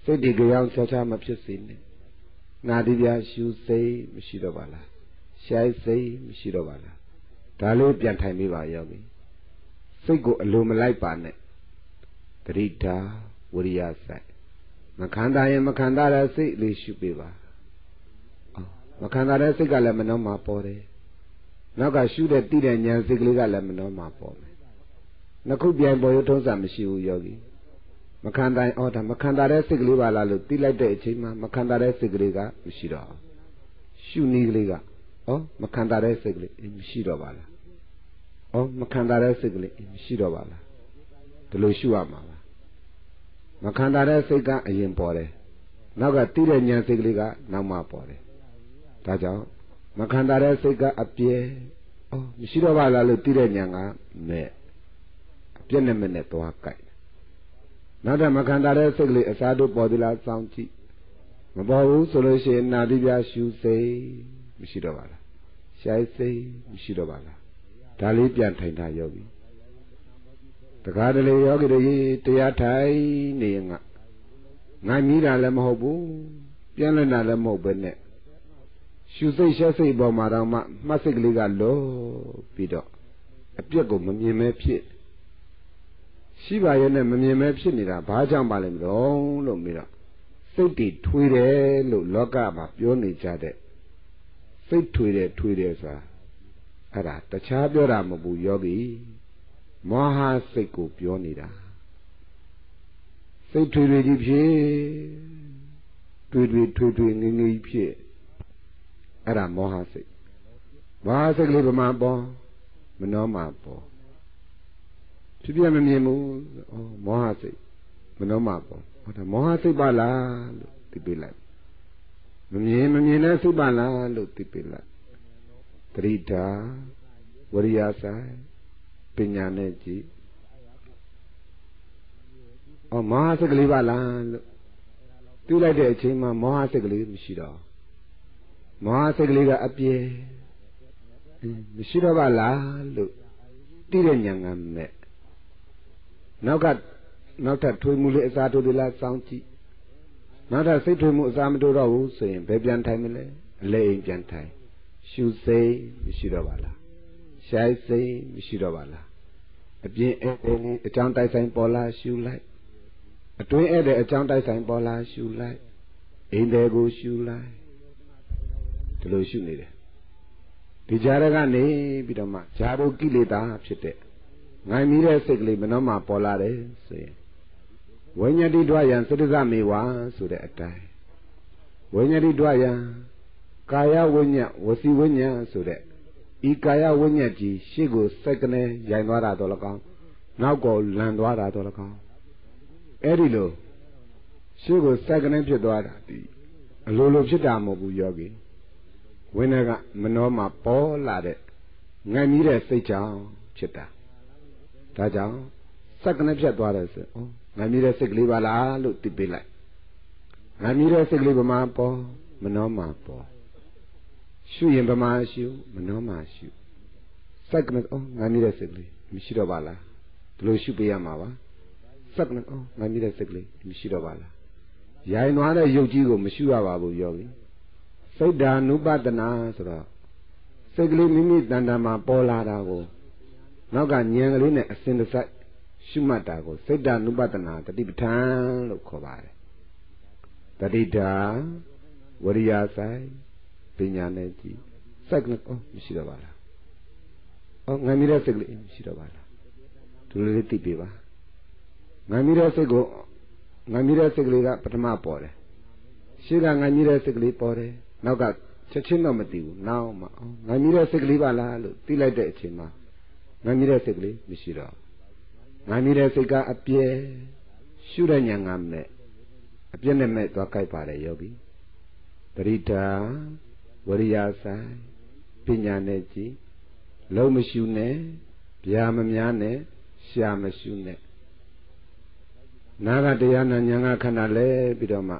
စိတ်ဒီကြောင်ဆက်ချမဖြစ်စေနဲ့နာဒီပြရှုစိတ်မရှိတော့ပါလားရှိုက်စိတ်မရှိတော့ပါလားဒါလေးပြန်ထိုင်မိပါရောပြီစိတ်ကိုအလိုမလိုက်ပါနဲ့တတိတာဝရိယဆိုင်မခံတာရင်မခံတာတဲ့စိတ်လေးရှုပေးပါမခံတာတဲ့စိတ်ကလည်းမနှောမှာပေါ်တယ်နောက်ကရှုတဲ့တိတဲ့ဉာဏ်စိတ်ကလေးကလည်းမနှောမှာပေါ်မယ် နှစ်ခုပြိုင်ပေါ်ရထုံးစံမရှိဘူးယောဂီမခံတိုင်းအော်ဒါမခံတာတဲ့စိတ်ကလေးပါလားလို့သိလိုက်တဲ့အချိန်မှာမခံတာတဲ့စိတ်ကလေးကမရှိတော့ရှုနည်းကလေးကဩမခံတာတဲ့စိတ်ကလေးမရှိတော့ပါလားဩမခံတာတဲ့စိတ်ကလေးမရှိတော့ပါလားဒီလိုရှုရမှာပါမခံတာတဲ့စိတ်ကအရင်ပေါ်တယ်နောက်ကသိတဲ့ဉာဏ်စိတ်ကလေးကနောက်မှပေါ်တယ်ဒါကြောင့်မခံတာတဲ့စိတ်ကအပြဲဩမရှိတော့ပါလားလို့သိတဲ့ဉာဏ်ကမဲ့အ ပြက်နဲ့မဲ့နဲ့သွားကြိုက်နောက်ထပ်မခံတာတဲ့စိတ်ကလေးအစားတို့ပေါ်သလားစောင့်ကြည့်မပေါ်ဘူးဆိုလို့ရှိရင်နာတိပြရှူစိတ်မရှိတော့ပါလားရှိုက်စိတ်မရှိတော့ပါလားဒါလေးပြန်ထိုင်တာယောဂီတကားတလေယောဂီတွေတရားထိုင်နေရင်ကနိုင်မိတာလည်းမဟုတ်ဘူးပြန်လဲတာလည်းမဟုတ်ပဲနဲ့ရှူစိတ်ရှက်စိတ်ပေါ်မှာတော့မှမှတ်စိတ်ကလေးကလောပြီးတော့အပြက်ကိုမမြင်မဲဖြစ် ရှိပါရဲ့နဲ့မမြင်မဲဖြစ်နေတာဘာကြောင့်ပါလဲမလို့လို့ပြီးတော့စိတ်တွေထွေးတယ်လို့လောကမှာပြောနေကြတဲ့စိတ်ထွေးတယ်ထွေးတယ်ဆိုတာအဲ့ဒါတခြားပြောတာမဟုတ်ဘူးယောဂီမောဟစိတ်ကိုပြောနေတာစိတ်ထွေထွေကြီးဖြစ်ထွေထွေထွေထွေငငယ်ကြီးဖြစ်အဲ့ဒါမောဟစိတ်မောဟစိတ်ကလေးဗမာပေါ်မနှောမှာပေါ် ဖြစ်ပြမမြင်ဘူးဩမောဟစိတ်မနှောမှာပေါ်ဟောဒါမောဟစိတ်ပါလားလို့သိပေးလိုက်မမြင်မမြင်တဲ့စိတ်ပါလားလို့သိပေးလိုက်တရိတာဝရိယဆိုင်ပညာနဲ့ကြည့်ဩမောဟစိတ်ကလေးပါလားလို့သိလိုက်တဲ့အချိန်မှာမောဟစိတ်ကလေးမရှိတော့မောဟစိတ်ကလေးကအပြည့်မရှိတော့ပါလားလို့သိတဲ့ဉာဏ်ကမဲ့ နောက်ကနောက်ထပ်ထွေးမှုလေးအစားထိုးသေးလားစောင့်ကြည့်နောက်ထပ်စိတ်ထွေးမှုအစားမတိုးတော့ဘူးဆိုရင်ဘယ်ပြန်ထိုင်မလဲအလဲအိမ်ပြန်ထိုင်ရှုစိတ်မရှိတော့ပါလားရှိုက်စိတ်မရှိတော့ပါလားအပြင်းအဲ့တဲ့လေးအကြောင်းတိုက်ဆိုင်ပေါ်လာရှုလိုက်အတွင်းအဲ့တဲ့အကြောင်းတိုက်ဆိုင်ပေါ်လာရှုလိုက်အိမ်တယ်ကိုရှုလိုက်ဒီလိုရှုနေတယ်ဒီကြားရကနေပြီးတော့မှဂျာတို့ကိလေသာဖြစ်တဲ့ ငိုင်မီတဲ့စိတ်ကလေးမနှောမှပေါ်လာတယ်ဆိုရင်ဝိညာတိတွားယံသတ္တဇမေဝါဆိုတဲ့အတိုင်းဝိညာတိတွားယံကာယဝိညာဝစီဝိညာဆိုတဲ့ဤကာယဝိညာကြီးရှေ့ကိုစက်ကနေရိုင်သွားတာတော့လကောင်းနောက်ကိုလန်သွားတာတော့လကောင်းအဲ့ဒီလိုရှေ့ကိုစက်ကနေဖြစ်သွားတာဒီအလိုလိုဖြစ်တာမဟုတ်ဘူးယောဂီဝိနည်းကမနှောမှာပေါ်လာတဲ့ငံမြည်တဲ့စိတ်ကြောင့်ဖြစ်တာ ဒါကြောင့်စက္ကနဲ့ဖြတ်သွားတယ်ဆိုဩငံမြည်တဲ့စိတ်ကလေးပါလားလို့သိပေးလိုက်ငံမြည်တဲ့စိတ်ကလေးဗမာပေါ်မနှောမှာပေါ်ရှုရင်ဗမာရှုမနှောမှာရှုစက္ကနဲ့ဩငံမြည်တဲ့စိတ်ကလေးမရှိတော့ပါလားဒီလိုရှုပေးရမှာပါစက္ကနဲ့ဩငံမြည်တဲ့စိတ်ကလေးမရှိတော့ပါလားရိုင်သွားတဲ့ရုပ်ကြီးကိုမရှုရပါဘူးယောဂီစိတ်ဓာနုပတနာဆိုတော့စိတ်ကလေးမိမိတန်တန်မှာပေါ်လာတာကို နောက်ကဉာဏ်ကလေးနဲ့အစဉ်တစိုက်ရှုမှတ်တာကိုစိတ်ဓာနုပတနာတတိပဋ္ဌာန်လို့ခေါ်ပါတယ်တတိဓာဝရိယဆိုင်ပညာနဲ့ကြည့်စက်ကလေးအော်မရှိတော့ပါလားအော်ငံမိတဲ့စိတ်ကလေးမရှိတော့ပါလားဒီလိုလေးသိပြီပါငံမိတဲ့စိတ်ကိုငံမိတဲ့စိတ်ကလေးကပထမပေါ်တယ်ရှေ့ကငံမိတဲ့စိတ်ကလေးပေါ်တယ်နောက်ကချက်ချင်းတော့မသိဘူးနောက်မှငံမိတဲ့စိတ်ကလေးပါလားလို့သိလိုက်တဲ့အချိန်မှာ ငံမိတဲ့စိတ်ကလေးမရှိတော့ငံမိတဲ့စိတ်ကအပြဲရှုတဲ့ဉာဏ်ကမဲ့အပြည့်နဲ့မဲ့သွားကြိုက်ပါတယ်ယောဂီတရိတာဝရိယဆိုင်ပညာနဲ့ကြည်လုံးမရှုနဲ့ဗျာမများနဲ့ရှာမရှုနဲ့နာကတရားနာဉာဏ်ကခန္ဓာလဲပြီးတော့မှ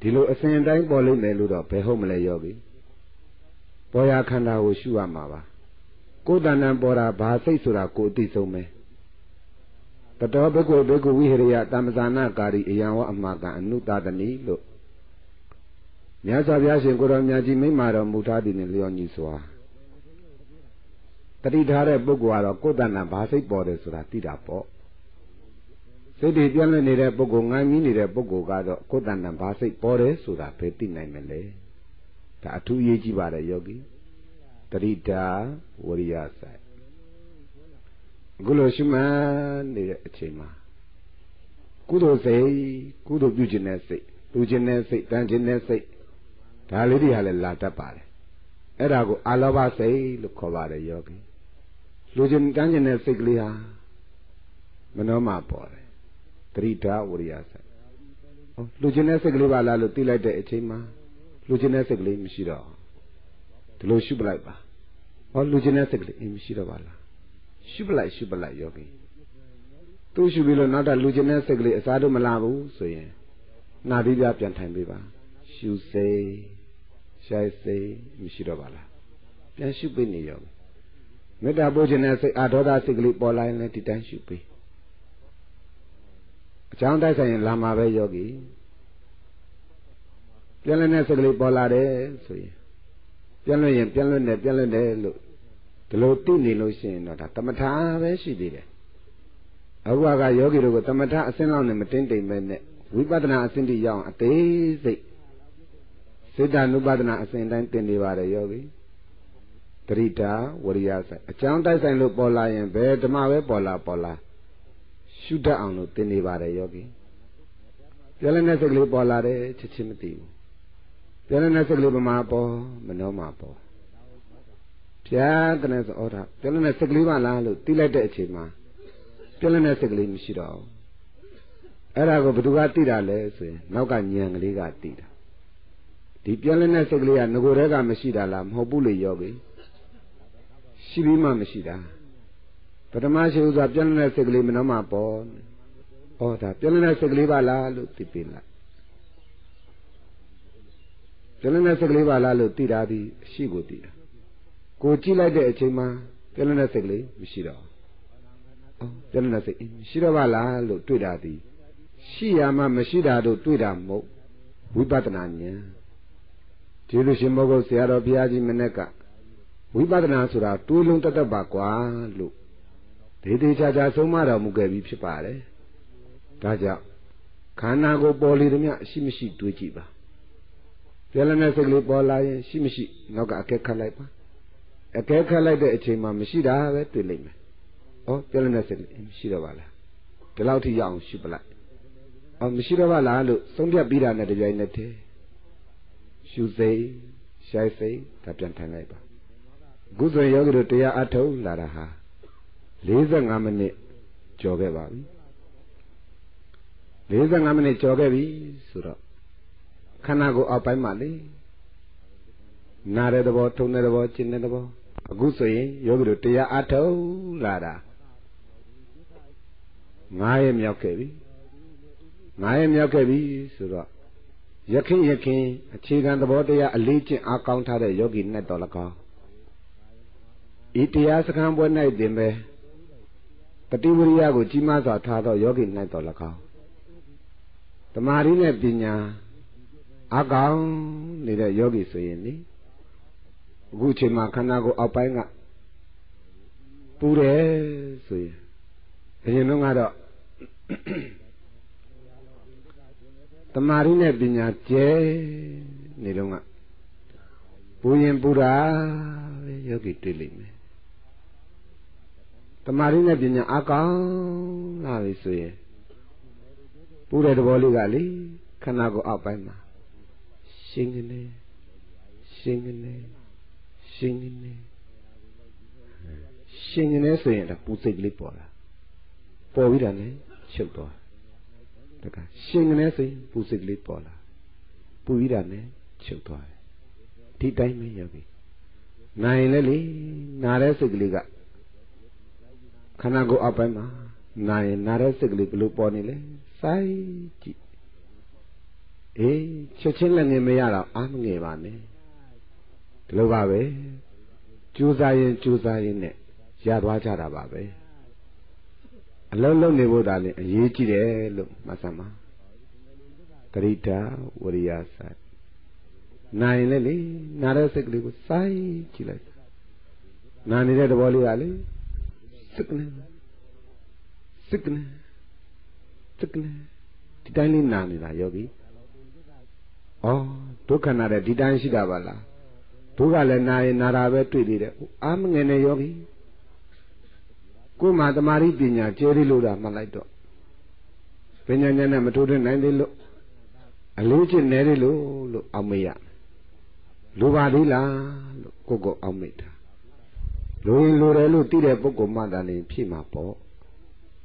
ဒီလိုအစဉ်တိုင်းပေါ်လိမ့်မယ်လို့တော့ဘယ်ဟုတ်မလဲယောဂီပေါ်ရခန္ဓာကိုရှုရမှာပါ ကိုယ်တဏ္ဍပေါ်တာဘာစိတ်ဆိုတာကိုအသိဆုံးပဲတတော်ဘိက္ခုဘိက္ခုဝိဟရိယတမ္ပဇာနာကာရီအယံဝအမှာကံအနုတတနီလို့မြတ်စွာဘုရားရှင်ကိုရောမြတ်ကြီးမိမတော်မူထားသည်နှင့်လျော်ညီစွာတတိထားတဲ့ပုဂ္ဂိုလ်ကတော့ကိုယ်တဏ္ဍဘာစိတ်ပေါ်တယ်ဆိုတာသိတာပေါ့စိတ်တွေပြန့်လွင့်နေတဲ့ပုဂ္ဂိုလ်ငိုင်းပြီးနေတဲ့ပုဂ္ဂိုလ်ကတော့ကိုယ်တဏ္ဍဘာစိတ်ပေါ်တယ်ဆိုတာဘယ်သိနိုင်မလဲဒါအထူးအရေးကြီးပါတယ်ယောဂီ တတိတာဝရိယဆိုင်အခုလိုရှုမှတ်နေတဲ့အချိန်မှာကုသိုလ်စိတ်ကုသိုလ်ပြုခြင်းတဲ့စိတ်လူခြင်းတဲ့စိတ်တန်ခြင်းတဲ့စိတ်ဒါလေးတွေဟာလည်းလာတတ်ပါတယ်အဲ့ဒါကိုအာလောဘစိတ်လို့ခေါ်ပါတယ်ယောဂီလူခြင်းတန်ခြင်းတဲ့စိတ်ကလေးဟာမနှောမှပေါ်တယ်တတိတာဝရိယဆိုင်ဟောလူခြင်းတဲ့စိတ်ကလေးပါလားလို့သိလိုက်တဲ့အချိန်မှာလူခြင်းတဲ့စိတ်ကလေးမရှိတော့ဒီလိုရှုပလိုက်ပါ ဟောလူခြင်းတဲ့စိတ်ကလေးအင်းမရှိတော့ပါလားရှုပလိုက်ရှုပလိုက်ယောဂီသူရှုပြီးလို့နောက်တာလူခြင်းတဲ့စိတ်ကလေးအစားတော့မလာဘူးဆိုရင်နာသီးပြပြန်ထိုင်ပေးပါရှုစိတ်ရှိုက်စိတ်မရှိတော့ပါလားပြန်ရှုပေးနေရောမေတ္တာပို့ခြင်းတဲ့စိတ်အာဒေါသစိတ်ကလေးပေါ်လာရင်လည်းဒီတိုင်းရှုပေးအကြောင်းတိုက်ဆိုင်ရင်လာမှာပဲယောဂီပြန်လည်းတဲ့စိတ်ကလေးပေါ်လာတယ်ဆိုရင်ပြန်လို့ရင်ပြန်လို့နဲ့ပြန်လို့နဲ့လို့ ဒီလိုသိနေလို့ရှိရင်တော့ဒါတမထာပဲရှိသေးတယ်အခုကယောဂီတို့ကတမထာအစင်းလောက်နဲ့မတင်းတိမ်ပဲနဲ့ဝိပဿနာအစင်းတိရောက်အသေးစိတ်စေတ ानु ပဒနာအစဉ်တိုင်းတင်နေပါတယ်ယောဂီတရိတာဝရိယဆိုင်အကြောင်းတိုက်ဆိုင်လို့ပေါ်လာရင်ဘယ်ဓမ္မပဲပေါ်လာပေါ်လာရှုတတ်အောင်လို့တင်နေပါတယ်ယောဂီပြလည်းနဲ့စိတ်ကလေးပေါ်လာတယ်ချစ်ချင်းမသိဘူးပြလည်းနဲ့စိတ်ကလေးပမာပေါ်မနှောမှာပေါ် ပြားတဲ့ဆိုဩတာပြလည်းနဲ့စိတ်ကလေးပါလားလို့တိလိုက်တဲ့အချိန်မှာပြလည်းနဲ့စိတ်ကလေးမရှိတော့ဘူးအဲ့ဒါကိုဘယ်သူကသိတာလဲဆိုရင်နောက်ကညံကလေးကသိတာဒီပြက်လက်နဲ့စိတ်ကလေးကငကိုယ်တည်းကမရှိတာလားမဟုတ်ဘူးလေယောဂီရှိပြီးမှမရှိတာပထမရှိဥစွာပြက်လက်နဲ့စိတ်ကလေးမနှောမှပေါ်ဩဒါပြက်လက်နဲ့စိတ်ကလေးပါလားလို့သိပေးလိုက်ပြက်လက်နဲ့စိတ်ကလေးပါလားလို့သိတာဒီအရှိကိုသိတာ ကိုကြည့်လိုက်တဲ့အချိန်မှာပြက်လက်နဲ့စိတ်ကလေးမရှိတော့ဩပြက်လက်နဲ့စိတ်မရှိတော့ပါလားလို့တွေ့တာဒီရှိရမှမရှိတာတို့တွေ့တာမဟုတ်ဝိပဿနာဉာဏ်ကျေးဇူးရှင်မောဂုတ်ဆရာတော်ဘုရားကြီးမနေ့ကဝိပဿနာဆိုတာတိုးလုံးတတ်ပါကွာလို့ဒေဒေချာချာဆုံးမတော်မူခဲ့ပြီးဖြစ်ပါတယ်ဒါကြောင့်ခန္ဓာကိုပေါ်လေသည်မြရှိမရှိတွေးကြည့်ပါပြလနဲ့စိတ်ကလေးပေါ်လာရင်ရှိမရှိနောက်ကအကဲခတ်လိုက်ပါ အကဲခတ်လိုက်တဲ့အချိန်မှာမရှိတာပဲတွေ့လိမ့်မယ်ဩပြလနဲ့စိတ်မရှိတော့ပါလားဒီလောက်ထိရအောင်ရှုပလိုက်အော်မရှိတော့ပါလားလို့သုံးပြပြီးတာနဲ့တပြိုင်နက်တည်းရှုစိတ်ရှိုက်စိတ်ဒါပြန်ထိုင်လိုက်ပါအခုဆိုရင်ယောဂီတို့တရားအထုတ်လာတာဟာ45မိနစ်ကျော်ခဲ့ပါပြီ45မိနစ်ကျော်ခဲ့ပြီဆိုတော့ခခန္ဓာကိုယ်အောက်ပိုင်းမှာလေနာတဲ့သဘောထုံတဲ့သဘောကျင်တဲ့သဘော အခုဆိုရင်ယောဂီတို့တရားအထုတ်လာတာငားရမြောက်ခဲ့ပြီငားရမြောက်ခဲ့ပြီဆိုတော့ယခင်ယခင်အခြေခံသဘောတရားအလေးကျင့်အားကောင်းထားတဲ့ယောဂီနဲ့တော်၎င်းဤတရားစခန်းပွဲ၌တင်ပဲတတိဝရိယကိုကြီးမားစွာထားသောယောဂီ၌တော်၎င်းတမာရီနဲ့ပညာအကောင်နေတဲ့ယောဂီဆိုရင်လေ အခုချိန်မှာခန္ဓာကိုယ်အောက်ပိုင်းကပူတယ်ဆိုရင်အရင်တော့ကတော့တမာရီနဲ့ပညာကျဲနေတော့ကပူရင်ပူတာပဲယောဂီတွေ့လိမ့်မယ်တမာရီနဲ့ပညာအကောင်လာပြီဆိုရင်ပူတဲ့သဘောလေးကလေခန္ဓာကိုယ်အောက်ပိုင်းမှာရှင်းနေရှင်းနေ ရှင်းနေရှင်းနေဆိုရင်ပူစိတ်ကလေးပေါ်လာပေါ်ပြီးတာနဲ့ချုပ်သွားတကရှင်ကနေဆိုရင်ပူစိတ်ကလေးပေါ်လာပူပြီးတာနဲ့ချုပ်သွားတယ်ဒီတိုင်းပဲရောက်ပြီနိုင်လေလေနားတဲ့စိတ်ကလေးကခန္ဓာကိုယ်အပိုင်းမှာနာရင်နားတဲ့စိတ်ကလေးဘယ်လိုပေါ်နေလဲစိုက်ကြည့်အေးချက်ချင်းလည်းငင်မရတော့အားမငယ်ပါနဲ့ ဒီလိုပါပဲကြိုးစားရင်ကြိုးစားရင်နဲ့ရသွားကြတာပါပဲအလုံးလုံးနေဖို့ဒါလည်းအရေးကြီးတယ်လို့မှတ်စမ်းပါတရိတာဝရိယဆိုင်နိုင်လေလေနားတဲ့စိတ်ကလေးကိုစိုက်ကြည့်လိုက်နာနေတဲ့သဘောလေးကလေစိတ်ကနေစိတ်ကနေစိတ်ကနေဒီတိုင်းလေးနာနေတာယောဂီဩဒုက္ခနာတဲ့ဒီတိုင်းရှိတာပါလား ဒုက္ခလည်းနာရင်နာတာပဲတွေ့သေးတယ်အာမငယ်နဲ့ယောဂီကိုယ်မှာတမာရီပညာကျဲရလို့တာမှတ်လိုက်တော့ပညာဉာဏ်နဲ့မထိုးထွင်းနိုင်သေးလို့အလေးချင်းနေရလို့လို့အောက်မေ့ရလူပါသေးလားလို့ကိုကိုအောက်မေ့တာလူရင်လူတယ်လို့သိတဲ့ပုဂ္ဂိုလ်မှသာလျှင်ဖြစ်မှာပေါ့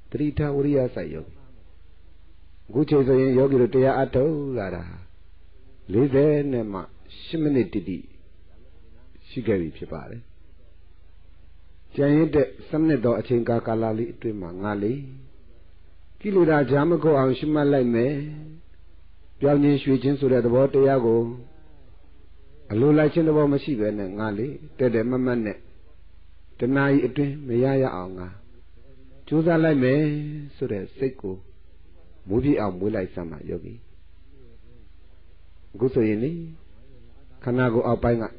တတိထဝရိယစိုက်ယောအခုချိန်ဆိုရင်ယောဂီတို့တရားအထုတ်လာတာ40နဲ့မှ10မိနစ်တိတိ ရှိခဲ့ပြီဖြစ်ပါတယ်ကြံရစ်တဲ့စနစ်တော်အချိန်ကာကာလလေးအတွင်းမှာငါလေးကိလေသာဂျာမကုတ်အောင်ရှိမှတ်လိုက်မယ်ပြောင်းခြင်းရွှေခြင်းဆိုတဲ့သဘောတရားကိုအလိုလိုက်ခြင်းသဘောမရှိပဲနဲ့ငါလေးတဲ့တဲ့မမတ်နဲ့တဏှာကြီးအတွင်းမရရအောင်ငါကြိုးစားလိုက်မယ်ဆိုတဲ့စိတ်ကိုမူပြအောင်မွေးလိုက်စမ်းပါယောဂီအခုဆိုရင်လေခန္ဓာကိုယ်အောက်ပိုင်းကစိတ်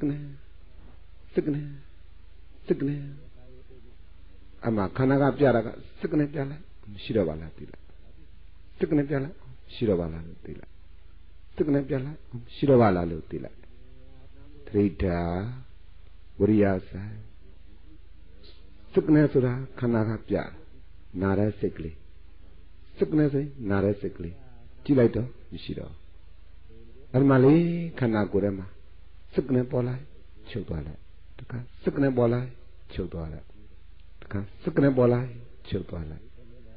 ကနေစိတ်ကနေစိတ်ကနေအမှခန္ဓာကပြတာကစိတ်ကနေပြလိုက်ရှိတော့ပါလားသိလားစိတ်ကနေပြလိုက်ရှိတော့ပါလားလို့သိလိုက်စိတ်ကနေပြလိုက်ရှိတော့ပါလားလို့သိလိုက်သရိတာဝရိယဆိုင်စိတ်ကနေဆိုတာခန္ဓာကပြနာတဲ့စိတ်ကလေးစိတ်ကနေဆိုနာတဲ့စိတ်ကလေးကြည့်လိုက်တော့မရှိတော့အဲ့မှာလေခန္ဓာကိုယ်ထဲမှာ စိတ်ကနေပေါ်လိုက်ချုပ်သွားလိုက်တခါစိတ်ကနေပေါ်လိုက်ချုပ်သွားလိုက်တခါစိတ်ကနေပေါ်လိုက်ချုပ်သွားလိုက်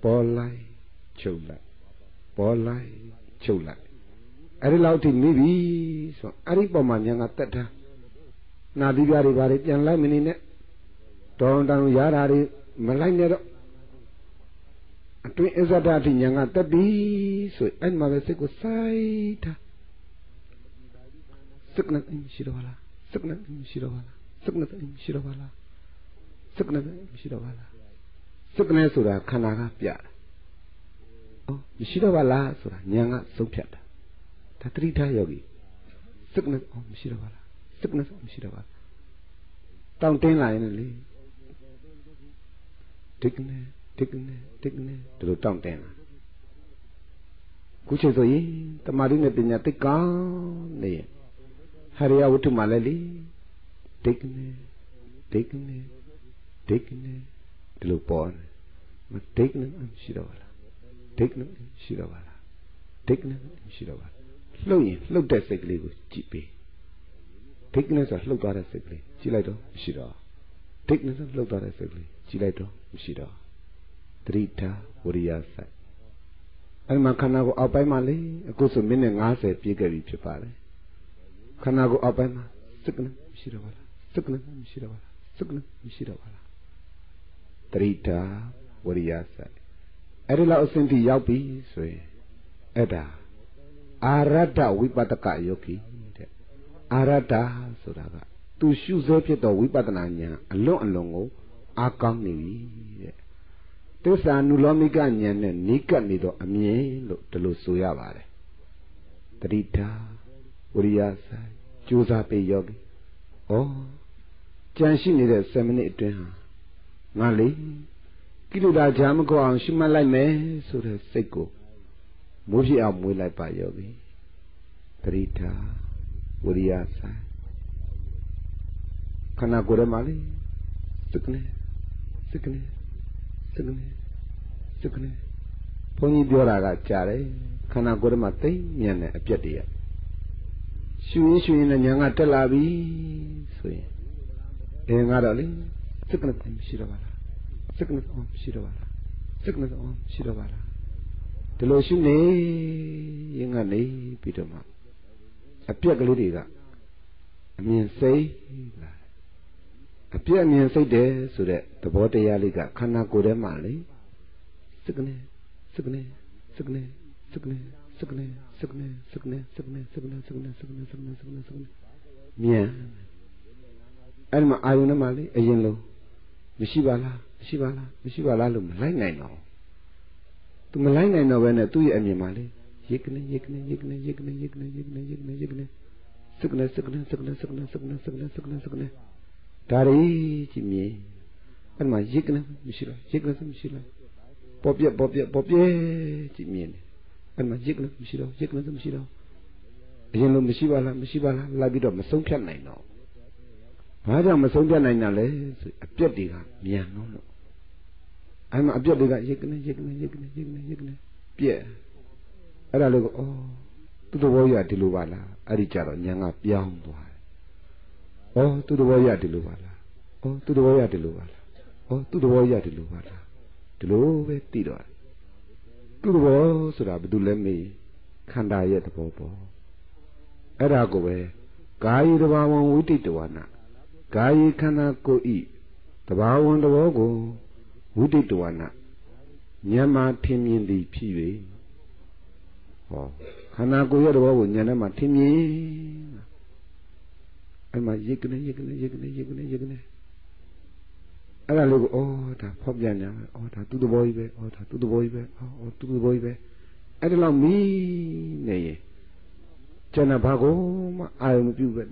ပေါ်လိုက်ချုပ်လိုက်ပေါ်လိုက်ချုပ်လိုက်အဲ့ဒီလောက်ထိနေပြီဆိုအဲ့ဒီပုံမှာညာကတက်တာနာသီးပြားတွေဘာတွေပြန်လိုက်မနေနဲ့တောင်းတန်ရတာတွေမလိုက်နဲ့တော့အတွင်းအစ္ဆဒအထိညာကတက်ပြီဆိုအဲ့မှာပဲစိတ်ကိုစိုက်တာ စိတ်နဲ့ရှိတော့လားစိတ်နဲ့ရှိတော့လားစိတ်နဲ့ရှိတော့လားစိတ်နဲ့ရှိတော့လားစိတ်နဲ့ဆိုတာခန္ဓာကပြတာဩမရှိတော့ပါလားဆိုတာဉာဏ်ကဆုံးဖြတ်တာဒါတတိထယောဂီစိတ်နဲ့ဩမရှိတော့ပါလားစိတ်နဲ့မရှိတော့ပါလားတောင်းတင်းလာရင်လေဒီကနေ့ဒီကနေ့ဒီကနေ့ဒီလိုတောင်းတင်းလာခုချိန်ဆိုရင်တမာတိနဲ့ပညာသိကောင်းနေရင် ဟရိယဝတ္ထုမှာလည်းလေဒိတ်ကနေဒိတ်ကနေဒိတ်ကနေဒီလိုပေါ်တယ်မဒိတ်နေရှိတော့ပါလားဒိတ်နေရှိတော့ပါလားဒိတ်နေရှိတော့ပါလှုပ်ရင်လှုပ်တဲ့စိတ်ကလေးကိုကြည့်ပေးဒိတ်နေဆိုလှုပ်သွားတဲ့စိတ်ကလေးကြည့်လိုက်တော့မရှိတော့ဒိတ်နေဆိုလှုပ်သွားတဲ့စိတ်ကလေးကြည့်လိုက်တော့မရှိတော့တတိထာဝရိယဆိုင်အဲ့မှာခန္ဓာကိုယ်အောက်ပိုင်းမှာလေအခုဆိုမိနစ်90ပြည့်ခဲ့ပြီဖြစ်ပါတယ် ခန္ဓာကိုယ်အောက်ပိုင်းမှာစက္ကနမရှိတော့ပါလားစက္ကနမရှိတော့ပါလားစက္ကနမရှိတော့ပါလားတရိတာဝရိယဆိုင်အဲ့ဒီလောက်အဆင့်ထိရောက်ပြီဆိုရင်အဲ့ဒါအာရတ္တဝိပဿကယောဂီတဲ့အာရတ္တဆိုတာကသူရှုစေဖြစ်သောဝိပဿနာဉာဏ်အလွန်အလွန်ကိုအားကောင်းနေပြီတဲ့သစ္စာနုလောမိကဉာဏ်နဲ့နိကပ်နေတော့အမြင်လို့ဒီလိုဆိုရပါတယ်တတိတာ ဝရိယဆိုင်ကြိုးစားပေယောဂီဩကြံရှိနေတဲ့7မိနစ်အတွင်းဟာငါလေကိလေသာကြာမကောအောင်ရှုမှတ်လိုက်မယ်ဆိုတဲ့စိတ်ကိုမိုးဖြစ်အောင်မွေးလိုက်ပါယောဂီတတိတာဝရိယဆိုင်ခန္ဓာကိုယ်ထဲမှာလေစကနေစကနေစကနေစကနေဘုန်းကြီးပြောတာကကြားတယ်ခန္ဓာကိုယ်ထဲမှာသိဉာဏ်နဲ့အပြက်တည်း ရှူရင်းရှူရင်းနဲ့ညာကတက်လာပြီဆိုရင်အင်းကတော့လေစက္ကနကမရှိတော့ပါလားစက္ကနကမရှိတော့ပါလားစက္ကနကမရှိတော့ပါလားဒီလိုရှုနေရင်ကနေပြီးတော့မှအပြက်ကလေးတွေကအမြင်စိတ်လာအပြက်အမြင်စိတ်တယ်ဆိုတဲ့သဘောတရားလေးကခန္ဓာကိုယ်ထဲမှာလေစက္ကနစက္ကနစက္ကနစက္ကန စကနေစကနေစကနေစကနေစကနေစကနေမြန်အဲ့ဒီမှာအာယုန်နဲ့မှလေအရင်လုံးမရှိပါလားမရှိပါလားမရှိပါလားလို့မလိုက်နိုင်တော့သူမလိုက်နိုင်တော့ဘဲနဲ့သူ့ရဲ့အမြင်မှာလေရေကနေရေကနေရေကနေရေကနေရေကနေရေကနေရေကနေရေကနေစကနေစကနေစကနေစကနေစကနေစကနေစကနေစကနေဒါရီကြည့်မြင်အဲ့မှာရိတ်ကနေမရှိတော့ရိတ်ကနေမရှိတော့ပေါ်ပြက်ပေါ်ပြက်ပေါ်ပြက်ကြည့်မြင်တယ် အဲ့မှာရိတ်ကနေမရှိတော့ရိတ်ကနေမရှိတော့အရင်လိုမရှိပါလားမရှိပါလားလိုက်ပြီးတော့မဆုံးဖြတ်နိုင်တော့ဘာကြောင့်မဆုံးဖြတ်နိုင်တာလဲဆိုအပြက်တွေကမြန်တော့လို့အဲ့မှာအပြက်တွေကရိတ်ကနေရိတ်ကနေရိတ်ကနေရိတ်ကနေရိတ်ကနေပြက်အဲ့ဒါလို့ဩသူ့သဘောကြီးကဒီလိုပါလားအဲ့ဒီကြတော့ညာကပြောင်းသွားဩသူ့တဘောရဒီလိုပါလားဩသူ့တဘောရဒီလိုပါလားဩသူ့တဘောရဒီလိုပါလားဒီလိုပဲသိတော့ သူ့တဘောဆိုတာဘယ်သူလဲမေးခန္ဓာရဲ့တဘောပေါ့အဲ့ဒါကိုပဲကာယတဘာဝံဝိတိတဝနာကာယခန္ဓာကိုယ်ဤတဘာဝံတဘောကိုဝိတိတဝနာဉာဏ်မှာထင်မြင်သည်ဖြစ်၍ဟောခန္ဓာကိုယ်ရဲ့တဘောကိုဉာဏ်နဲ့မှထင်မြင်အဲ့မှာရိတ်ကနေရိတ်ကနေရိတ်ကနေရိတ်ကနေရိတ်ကနေ အဲ့ဒါလေးကိုဩဒါဖောက်ပြန်ကြမယ်ဩဒါသူ့သဘောကြီးပဲဩဒါသူ့သဘောကြီးပဲဩသူ့သဘောကြီးပဲအဲ့ဒါလောက်မီးနေရင်ကျန်တဲ့ဘာကိုမှအာရုံမပြုပဲ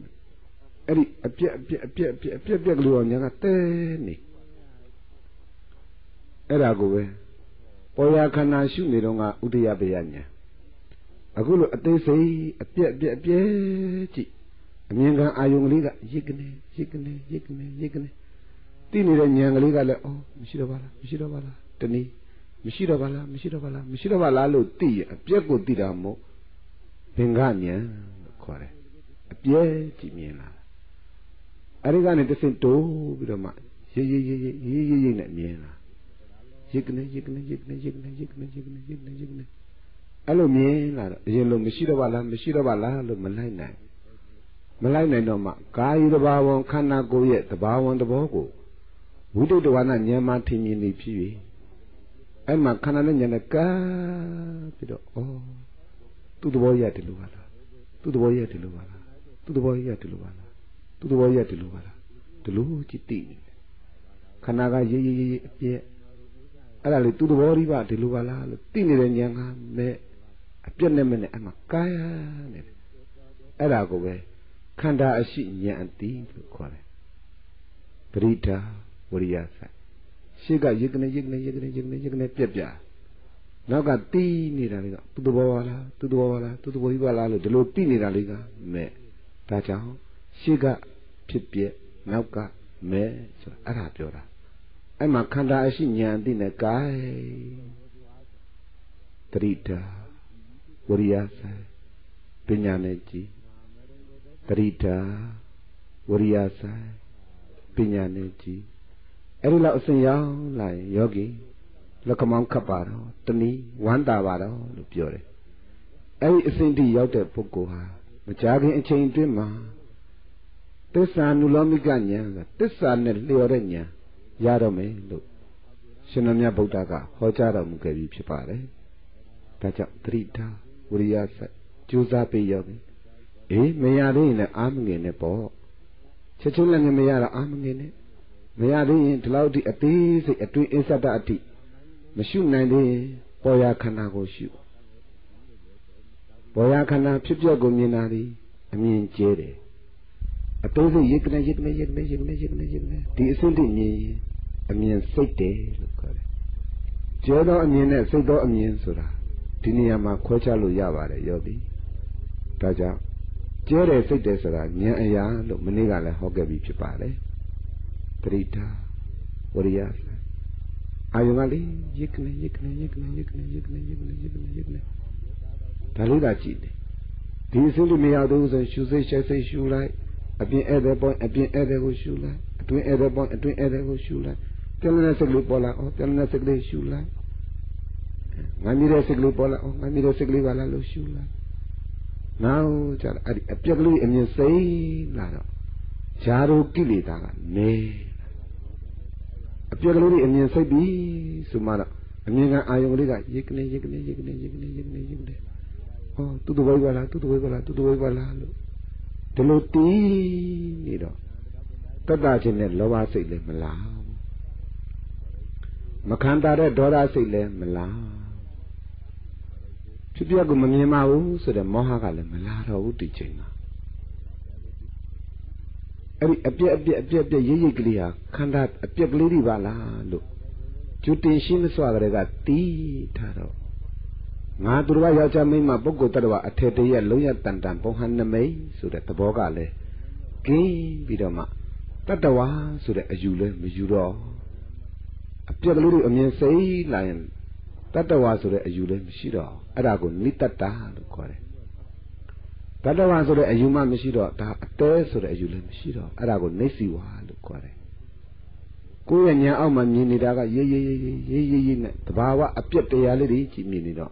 အဲ့ဒီအပြက်အပြက်အပြက်အပြက်အပြက်ပြက်ကလေးအောင်ညာကတဲနေအဲ့ဒါကိုပဲပေါ်ရခန္ဓာရှုနေတော့ကဥဒယပယညာအခုလိုအသေးစိတ်အပြက်အပြက်အပြက်ကြည့်အမြင်ကအာယုံကလေးကရိတ်ကနေရိတ်ကနေရိတ်ကနေရိတ်ကနေ သိနေတဲ့ဉာဏ်ကလေးကလည်းအော်မရှိတော့ပါလားမရှိတော့ပါလားတနည်းမရှိတော့ပါလားမရှိတော့ပါလားမရှိတော့ပါလားလို့သိရအပြက်ကိုသိတာမဟုတ်ဘင်္ဂဉာဏ်လို့ခေါ်တယ်အပြက်ကြည့်မြင်လာအဲဒီကနေတစ်ဆင့်တိုးပြီးတော့မှရေးရေးရေးရေးရေးရေးရေးနဲ့မြင်လာရိတ်ကနေရိတ်ကနေရိတ်ကနေရိတ်ကနေရိတ်ကနေရိတ်ကနေရိတ်ကနေရိတ်ကနေအဲ့လိုမြင်လာတော့အရင်လိုမရှိတော့ပါလားမရှိတော့ပါလားလို့မလိုက်နိုင်မလိုက်နိုင်တော့မှကာယတဘာဝံခန္ဓာကိုယ်ရဲ့တဘာဝံတဘောကို ဝိတုတဝါနဉာဏ်မှထင်မြင်နေဖြစ်၍အဲ့မှာခန္ဓာနဲ့ဉာဏ်နဲ့ကာပြီးတော့ဩသူ့တဘောရတယ်လို့ပါလားသူ့တဘောရတယ်လို့ပါလားသူ့တဘောရတယ်လို့ပါလားသူ့တဘောရတယ်လို့ပါလားဒီလိုကြည့်သိနေတယ်ခန္ဓာကရေးရေးရေးအပြည့်အဲ့ဒါလေသူ့တဘောရိပါဒီလိုပါလားလို့သိနေတဲ့ဉာဏ်ကမဲ့အပြည့်နဲ့မဲ့အဲ့မှာကာယနဲ့အဲ့ဒါကိုပဲခန္ဓာအရှိဉာဏ်အတိလို့ခေါ်တယ်ပရိဒါ ဝရိယဆိုင်ရှေ့ကယကနေယကနေယကနေယကနေယကနေပြက်ပြနောက်ကတီးနေတာလေးကသူ့သဘောပါလားသူ့သဘောပါလားသူ့သဘောကြီးပါလားလို့ဒီလိုတီးနေတာလေးကမဲ့ဒါကြောင့်ရှေ့ကဖြစ်ပြက်နောက်ကမဲ့ဆိုအဲ့ဒါပြောတာအဲ့မှာခန္ဓာအရှိဉာဏ်အတိနဲ့ကာယတရိဒါဝရိယဆိုင်ပညာနဲ့ကြည်တရိတာဝရိယဆိုင်ပညာနဲ့ကြည် အဲ့ဒီလောက်အစဉ်ရောက်လာရင်ယောဂီလက်ခမောင်းခတ်ပါတော့တနည်းဝမ်းတာပါတော့လို့ပြောတယ်အဲ့ဒီအစဉ်တိရောက်တဲ့ပုဂ္ဂိုလ်ဟာမကြခင်အချိန်အတွင်းမှာသစ္စာနုလောမိကဉာဏ်သစ္စာနဲ့လျော်တဲ့ဉာဏ်ရတော့မယ်လို့ရှင်တော်မြတ်ဗုဒ္ဓကဟောကြားတော်မူခဲ့ပြီးဖြစ်ပါတယ်ဒါကြောင့်သတိထားဝိရိယစိုက်ကြိုးစားပေးရောက်ပြီအေးမရသေးရင်လည်းအာမငင်နဲ့ပေါ့ချက်ချင်းလည်းမရတော့အာမငင်နဲ့ မရသေးရင်ဒီလောက်ဒီအသေးစိတ်အတွင်းအစ္ဆဒအတိမရှုနိုင်သေးရင်ပေါ်ရခန္ဓာကိုရှုပေါ်ရခန္ဓာဖြစ်ပျက်ကိုမြင်တာဒီအမြင်ကျဲတယ်အတိုးစိတ်ရိတ်ကနေရိတ်ကနေရိတ်ကနေရိတ်ကနေရိတ်ကနေရိတ်ကနေဒီအစွင့်တိမြင်ရင်အမြင်စိတ်တယ်လို့ခေါ်တယ်ကျဲသောအမြင်နဲ့စိတ်သောအမြင်ဆိုတာဒီနေရာမှာခွဲခြားလို့ရပါတယ်ယောဂီဒါကြောင့်ကျဲတယ်စိတ်တယ်ဆိုတာဉာဏ်အရာလို့မနေ့ကလည်းဟောခဲ့ပြီးဖြစ်ပါတယ် ပရိဒါဝရိယအာယုံကလေရစ်ကနေရစ်ကနေရစ်ကနေရစ်ကနေရစ်ကနေရစ်ကနေရစ်ကနေရစ်ကနေဒါလေးသာကြည့်တယ်ဒီအစွန်းမရသေးဘူးဆိုရှူစိတ်ရှိုက်စိတ်ရှူလိုက်အပြင်ဧည့်သည် point အပြင်ဧည့်သည်ကိုရှူလိုက်အတွင်းဧည့်သည် point အတွင်းဧည့်သည်ကိုရှူလိုက်ပြန်တဲ့စိတ်လေးပေါ်လာအောင်ပြန်တဲ့စိတ်လေးရှူလိုက်ငါမြည်တဲ့စိတ်လေးပေါ်လာအောင်ငါမြည်တဲ့စိတ်လေးပါလာလို့ရှူလိုက်နောက်ကြအဲ့ဒီအပြက်ကလေးအမြင်စိတ်လာတော့ဈာရုကိလေသာကနေ အပြက်ကလေးအမြင်စိတ်ပြီဆိုမှတော့အမြင်ကအာယုံကလေးကရိတ်ကနေရိတ်ကနေရိတ်ကနေရိတ်ကနေရိတ်ကနေရိတ်ကနေဟောသူ့တဝိုးပါလားသူ့တဝိုးပါလားသူ့တဝိုးပါလားလို့ဒီလိုတီးနေတော့တတ်တာချင်းနဲ့လောဘစိတ်လည်းမလားမခံတာတဲ့ဒေါသစိတ်လည်းမလားဖြစ်ပြကမမြင်ပါဘူးဆိုတဲ့မောဟကလည်းမလာတော့ဘူးဒီချိန်မှာ အဲ့ဒီအပြက်အပြက်အပြက်ပြက်ရိပ်ရိပ်ကလေးဟာခန္ဓာအပြက်ကလေးတွေပါလားလို့ကျူတင်ရှင်းမစွာကြတဲ့ကတီးထားတော့ငါသူတော်ယောက်ျားမိန်းမပုဂ္ဂိုလ်တ attva အထေတရလုံးရတန်တန်ပုံဟန်နမိတ်ဆိုတဲ့သဘောကလည်းကင်းပြီးတော့မှတတ္တဝါဆိုတဲ့အယူလဲမယူတော့အပြက်ကလေးတွေအမြင်စိတ်လာရင်တတ္တဝါဆိုတဲ့အယူလဲမရှိတော့အဲ့ဒါကိုနိတ္တတာလို့ခေါ်တယ် တတ္တဝါဆိုတဲ့အယူမှမရှိတော့ဒါအတဲဆိုတဲ့အယူလဲမရှိတော့အဲ့ဒါကိုနေစီဝါလို့ခေါ်တယ်ကိုယ့်ရဲ့ညာအောက်မှာမြင်နေတာကရေးရေးရေးရေးရေးရေးနဲ့တဘာဝအပြက်တရားလေးတွေကြည့်မြင်နေတော့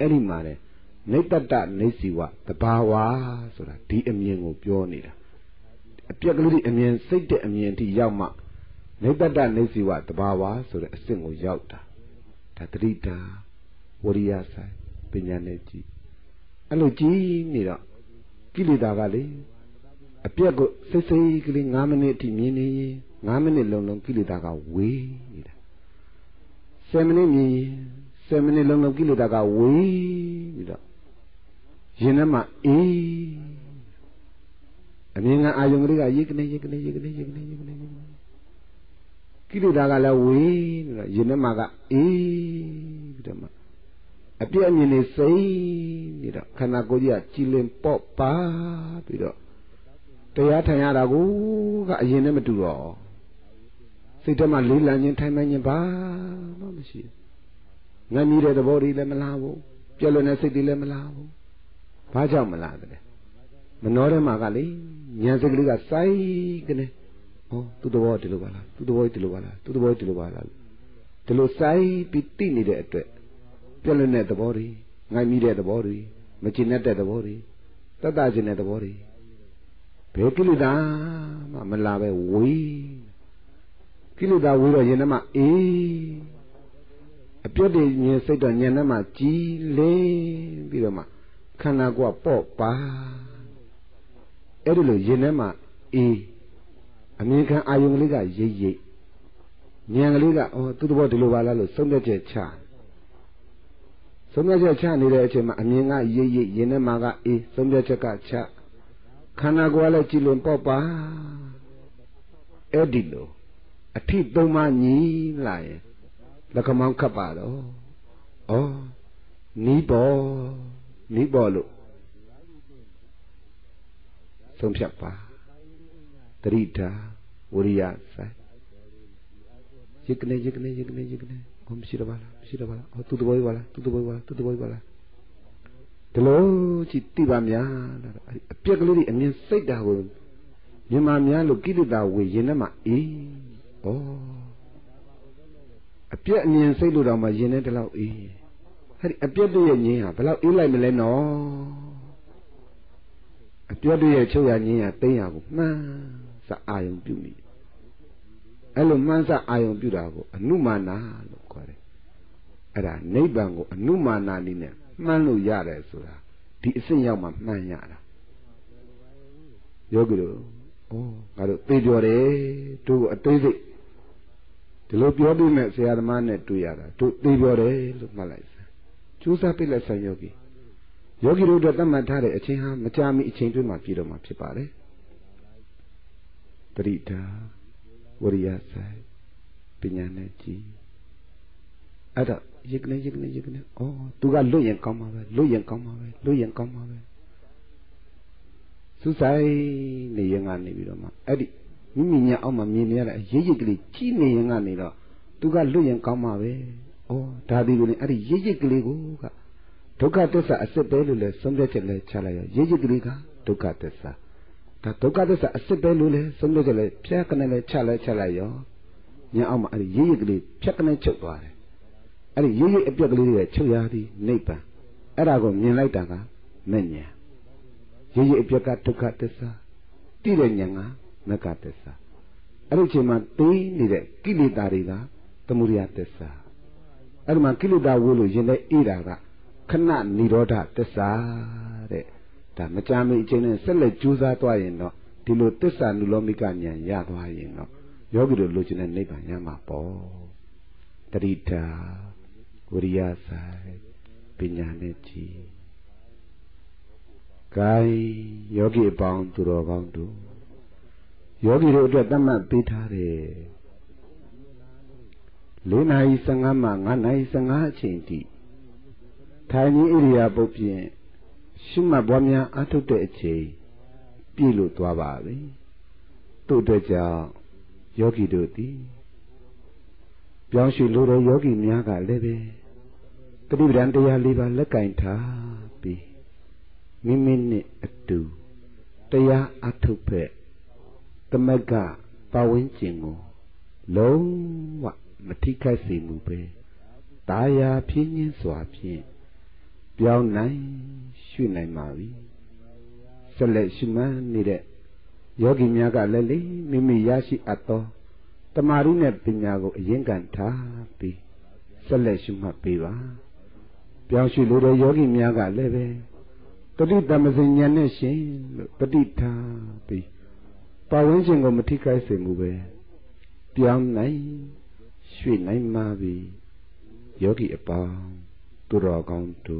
အဲ့ဒီမှာလေနေတ္တနေစီဝတဘာဝဆိုတာဒီအမြင်ကိုပြောနေတာအပြက်ကလေးအမြင်စိတ်တဲ့အမြင်အထိရောက်မှနေတ္တနေစီဝတဘာဝဆိုတဲ့အဆင့်ကိုရောက်တာဒါတတိတာဝရိယဆိုင်ပညာနဲ့ကြည့်အဲ့လိုကြည့်နေတော့ ကိလေသာကလေအပြက်ကိုစိတ်စိတ်ကလေး9မိနစ်အထိမြင်နေရင်9မိနစ်လုံးလုံးကိလေသာကဝေးနေတာ10မိနစ်မြင်ရင်10မိနစ်လုံးလုံးကိလေသာကဝေးပြီးတော့ရင်ထဲမှာအေးအမြင်ကအာယုံကလေးကရိတ်ကနေရိတ်ကနေရိတ်ကနေရိတ်ကနေရိတ်ကနေရိတ်ကနေကိလေသာကလည်းဝေးပြီးတော့ရင်ထဲမှာကအေးပြီးတော့မှ အပြည့်အမြင်နေစိတ်ပြီးတော့ခန္ဓာကိုယ်ကြီးကကြည်လင်ပေါ့ပါပြီးတော့တရားထိုင်ရတာကိုကအရင်နဲ့မတူတော့စိတ်ထဲမှာလေးလံခြင်းထိုင်မှခြင်းဘာမှမရှိဘူးငတ်မြည်တဲ့သဘောတွေလည်းမလားဘူးပြက်လွယ်တဲ့စိတ်တွေလည်းမလားဘူးဘာကြောင့်မလားတဲ့မနှောထဲမှာကလေဉာဏ်စိတ်ကလေးကစိုက်ကနေဟောသူ့သဘောဒီလိုပါလားသူ့သဘောဒီလိုပါလားသူ့သဘောဒီလိုပါလားဒီလိုစိုက်ပြီးတိနေတဲ့အတွက် ပြက်လွယ်တဲ့သဘောတွေငတ်မြည်တဲ့သဘောတွေမကျင်တဲ့သဘောတွေတတ်တာခြင်းတဲ့သဘောတွေဘယ်ကိလေသာမှမလာပဲဝေးကိလေသာဝေးတော့ရင်ထဲမှာအေးအပြတ်တွေမြင်စိတ်တော့ဉာဏ်ထဲမှာကြည်လင်းပြီးတော့မှခန္ဓာကိုယ်ပေါ့ပါအဲ့ဒီလိုရင်ထဲမှာအေးအမြင်ခံအာယုံကလေးကရိပ်ရိပ်ဉာဏ်ကလေးကအော်သူ့တဘောဒီလိုပါလားလို့သုံးသက်ချက်ချ သုံးသက်ချက်ချနေတဲ့အချိန်မှာအမြင်ကရိပ်ရိပ်ရင်ထဲမှာကအေးသုံးသက်ချက်ကချခန္ဓာကိုယ်ကလည်းကြည်လင်ပေါ့ပါအဲ့ဒီလိုအထိသုံးမှညီလာရင်လက်ခမောင်းခတ်ပါတော့ဩနီးပေါ်နီးပေါ်လို့ဆုံးဖြတ်ပါတရိတာဝရိယဆိုင်ရစ်ကနေရစ်ကနေရစ်ကနေရစ်ကနေ ဘာမရှိတော့ပါလားမရှိတော့ပါလားဟောသူ့တဘောပါလားသူ့တဘောပါလားသူ့တဘောပါလားဒီလိုကြည့်တိပါများလားအပြက်ကလေးတွေအမြင်စိတ်တာကိုမြင်မာများလို့ကိလေသာဝေရင်ထဲမှာအေးဩအပြက်အမြင်စိတ်လို့တော့မှရင်ထဲတလောက်အေးအဲ့ဒီအပြက်တည်းရဲ့ငင်းဟာဘယ်လောက်အေးလိုက်မလဲနော်အပြက်တည်းရဲ့ချုပ်ရငင်းရသိမ်းရကိုမှန်းစအာယုံပြုမိ အဲ့လိုမှန်းစအာယုံပြုတာကိုအနုမာနာလို့ခေါ်တယ်အဲ့ဒါနိဗ္ဗာန်ကိုအနုမာနာနည်းနဲ့မှန်းလို့ရတယ်ဆိုတာဒီအစစ်ရောက်မှမှန်းရတာယောဂီတို့ဩငါတို့သိကြော်တယ်တို့အသေးစိတ်ဒီလိုပြောပြီးမဲ့ဆရာသမားနဲ့တွေ့ရတာတို့သိကြော်တယ်လို့မှတ်လိုက်စမ်းကျိုးစားပြလိုက်စမ်းယောဂီယောဂီတို့အတွက်သတ်မှတ်ထားတဲ့အချိန်ဟာမကြာမီအချိန်တွင်းမှာပြည့်တော့မှာဖြစ်ပါတယ်တတိတာ ဝရိယဆိုင်ပညာနဲ့ကြည်အဲ့တော့ရစ်ကနေရစ်ကနေရစ်ကနေဩသူကလွတ်ရင်ကောင်းမှာပဲလွတ်ရင်ကောင်းမှာပဲလွတ်ရင်ကောင်းမှာပဲစူးဆိုင်နေရင်ကနေပြီးတော့မှအဲ့ဒီမိမိညာအောက်မှာမြင်နေရတဲ့အရေးရိပ်ကလေးကြီးနေရင်ကနေတော့သူကလွတ်ရင်ကောင်းမှာပဲဩဒါဒီလိုလေအဲ့ဒီရေးရိပ်ကလေးကိုကဒုက္ခသစ္စာအစစ်ပဲလို့လဲဆုံးဖြတ်ချက်လဲချလိုက်ရရေးရိပ်ကလေးကဒုက္ခသစ္စာ ဒါဒုက္ခသစ္စာအစစ်ပဲလို့လဲဆုံးဖြတ်ချက်လဲဖြတ်ကနေလဲချလဲချလိုက်ရောညာအောက်မှာအဲ့ဒီရေးရိပ်ကလေးဖြတ်ကနေချုပ်သွားတယ်အဲ့ဒီရိပ်ရိပ်အပြက်ကလေးတွေချုပ်ရသည်နိဗ္ဗာန်အဲ့ဒါကိုမြင်လိုက်တာကမဲ့ညာရိပ်ရိပ်အပြက်ကဒုက္ခသစ္စာတိတဲ့ညာကမက္ကသစ္စာအဲ့ဒီအချိန်မှာသိနေတဲ့ကိလေသာတွေကသမုဒယသစ္စာအဲ့ဒီမှာကိလေသာဝိလို့ရင်တဲ့အေးတာကခဏនិရောဓသစ္စာတဲ့ ဒါမကြမ်းမီအချိန်နဲ့ဆက်လက်ကြိုးစားသွားရင်တော့ဒီလိုသစ္စာနုလောမိကဉာဏ်ရသွားရင်တော့ယောဂီတို့လိုချင်တဲ့နိဗ္ဗာန်ရမှာပေါ့တတိတာဝရိယဆိုင်ပညာနဲ့ကြည်ဂိုင်းယောဂီအပေါင်းသူတော်ကောင်းတို့ယောဂီတို့အတွက်သတ်မှတ်ပေးထားတယ်၄နာရီ15မှ9နာရီ15အချိန်ထိထိုင်ကြီးဣရိယာပုတ်ဖြင့် ရှုမှတ်ပွားများအထုတ်တဲ့အချိန်ပြည့်လို့သွားပါပြီတို့အတွက်ကြောင့်ယောဂီတို့သည်ပြောင်းရွှေ့လို့တဲ့ယောဂီများကလည်းပဲတတိပဒံတရား၄ပါးလက်ကင်ထားပြီးမိမိနဲ့အတူတရားအထုတ်ဖက်သမက်ကပဝင်းကျင်ကိုလုံးဝမထိခိုက်စေမှုပဲတာယာဖြင်းချင်းစွာဖြင့် ပြောင်းနိုင်ရွှေ့နိုင်ပါပြီဆက်လက်ရှုမှန်းနေတဲ့ယောဂီများကလည်းလေမိမိရရှိအပ်သောတမာရုနဲ့ပညာကိုအရင်ကန်ထားပြီးဆက်လက်ရှုမှတ်ပေးပါပြောင်းရွှေ့လိုတဲ့ယောဂီများကလည်းပဲတတိတမစဉာဏ်နဲ့ရှင်လို့တတိထားပြီးပါဝင်းရှင်ကိုမထိခိုက်စေမှုပဲပြောင်းနိုင်ရွှေ့နိုင်ပါပြီယောဂီအပေါင်း ตุรากองตู